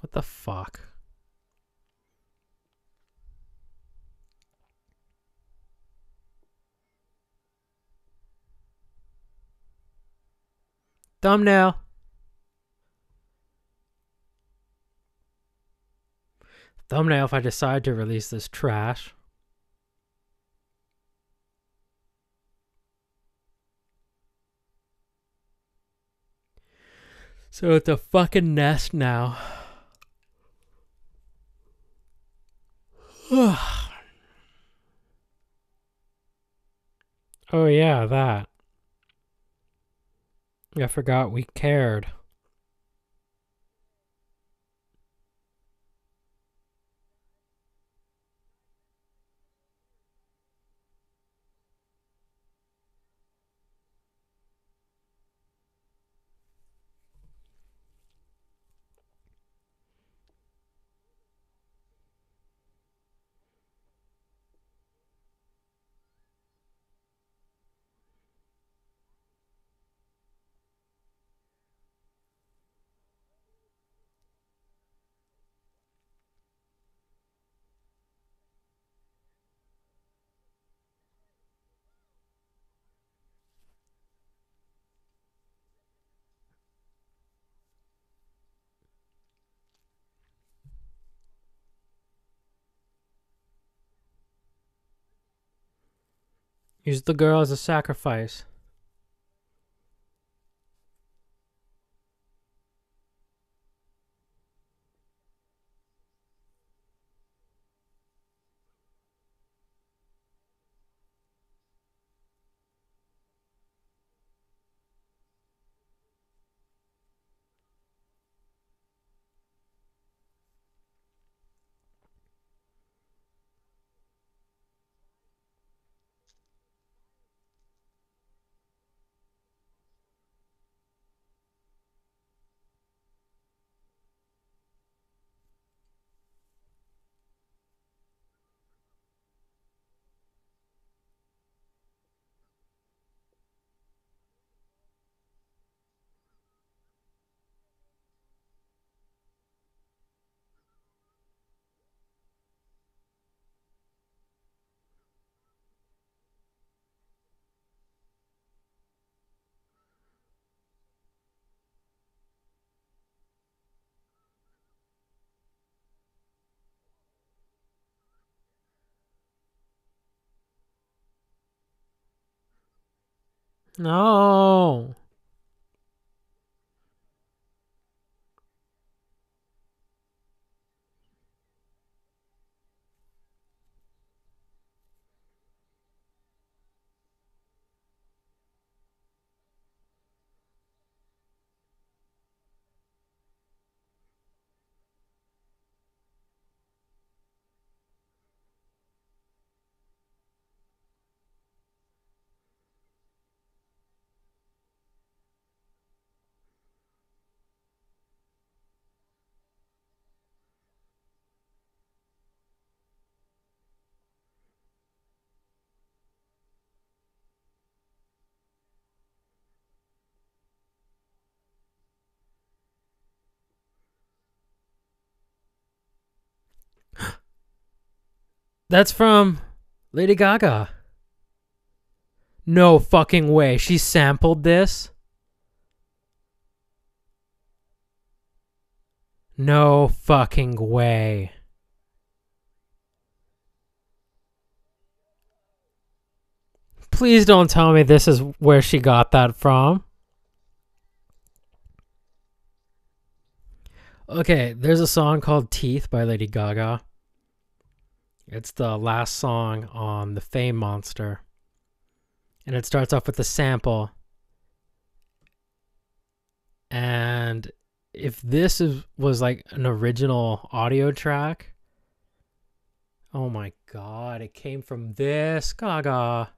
What the fuck? Thumbnail. Thumbnail if I decide to release this trash. So it's a fucking nest now. oh yeah, that. I forgot we cared. Use the girl as a sacrifice. No. That's from Lady Gaga. No fucking way. She sampled this? No fucking way. Please don't tell me this is where she got that from. Okay, there's a song called Teeth by Lady Gaga. It's the last song on the Fame Monster. And it starts off with a sample. And if this is was like an original audio track, oh my god, it came from this Gaga.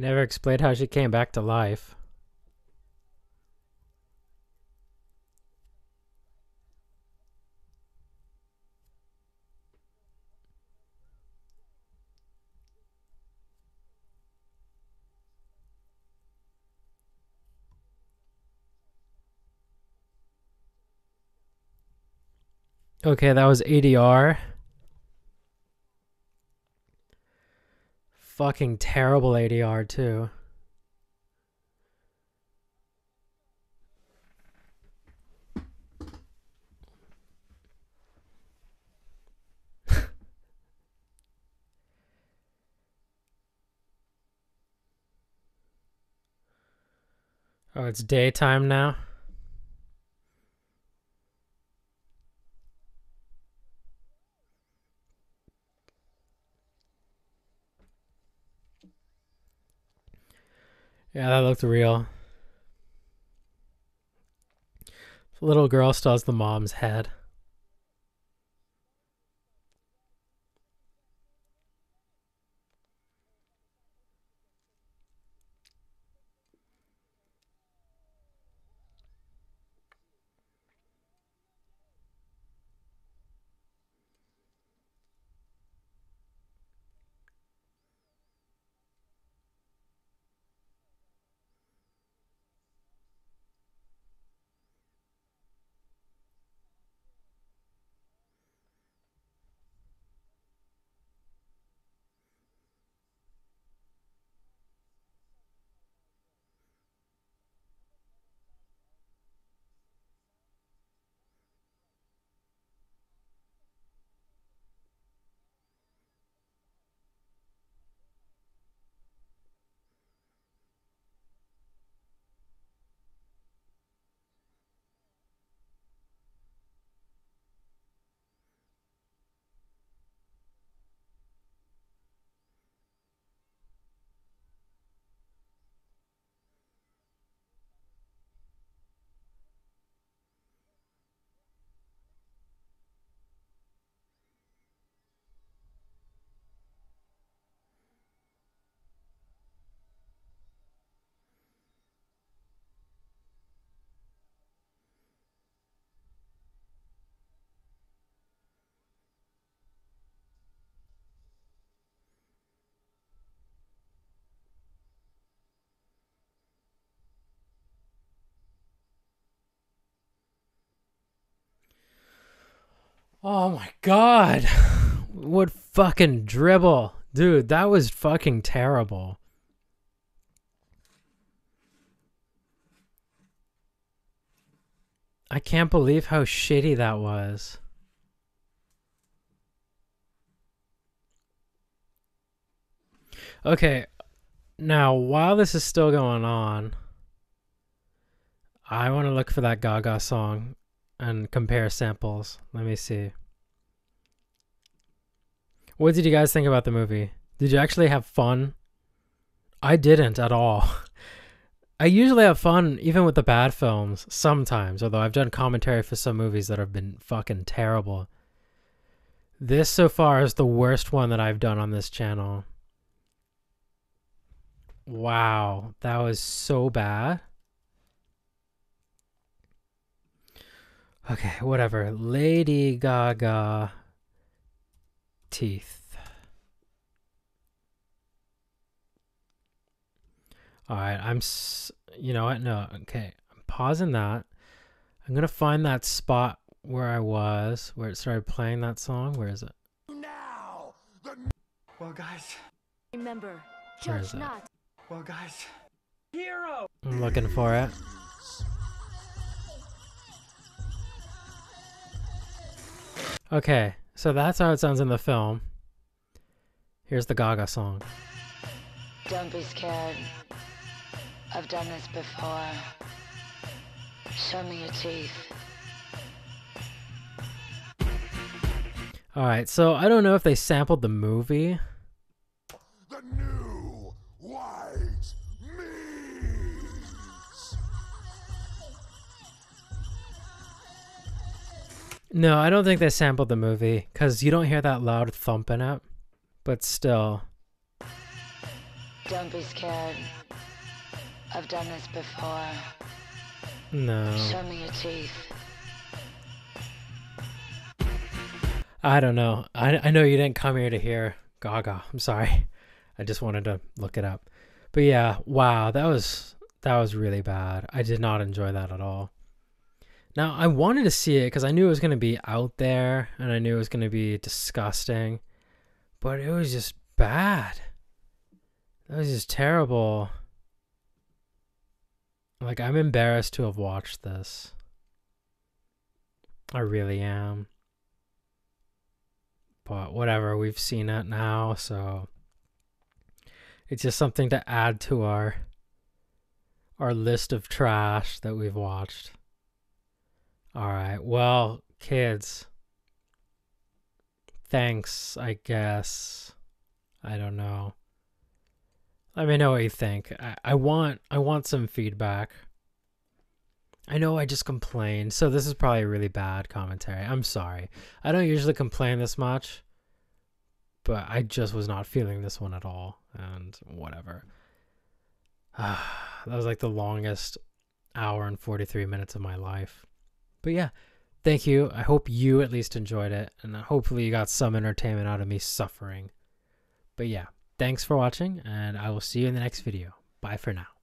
Never explained how she came back to life. Okay, that was ADR. Fucking terrible ADR, too. oh, it's daytime now? Yeah, that looked real. The little girl still has the mom's head. Oh my god. What fucking dribble. Dude, that was fucking terrible. I can't believe how shitty that was. Okay, now while this is still going on, I want to look for that Gaga song and compare samples. Let me see. What did you guys think about the movie? Did you actually have fun? I didn't at all. I usually have fun even with the bad films sometimes, although I've done commentary for some movies that have been fucking terrible. This so far is the worst one that I've done on this channel. Wow, that was so bad. Okay, whatever. Lady Gaga teeth. All right, I'm s- you know what? No, okay. I'm pausing that. I'm going to find that spot where I was, where it started playing that song. Where is it? Now, the Well, guys. Remember, Where is judge not. Well, guys. Hero. I'm looking for it. Okay, so that's how it sounds in the film. Here's the Gaga song. Don't be scared. I've done this before. Show me your teeth. All right, so I don't know if they sampled the movie. the No, I don't think they sampled the movie because you don't hear that loud thump in it. But still, Don't be scared. I've done this before. no. Show me your teeth. I don't know. I, I know you didn't come here to hear Gaga. I'm sorry. I just wanted to look it up. But yeah, wow, that was that was really bad. I did not enjoy that at all. Now, I wanted to see it because I knew it was going to be out there and I knew it was going to be disgusting. But it was just bad. That was just terrible. Like, I'm embarrassed to have watched this. I really am but whatever we've seen it now so it's just something to add to our our list of trash that we've watched all right well kids thanks i guess i don't know let me know what you think i, I want i want some feedback I know I just complained, so this is probably really bad commentary. I'm sorry. I don't usually complain this much, but I just was not feeling this one at all, and whatever. that was like the longest hour and 43 minutes of my life. But yeah, thank you. I hope you at least enjoyed it, and hopefully you got some entertainment out of me suffering. But yeah, thanks for watching, and I will see you in the next video. Bye for now.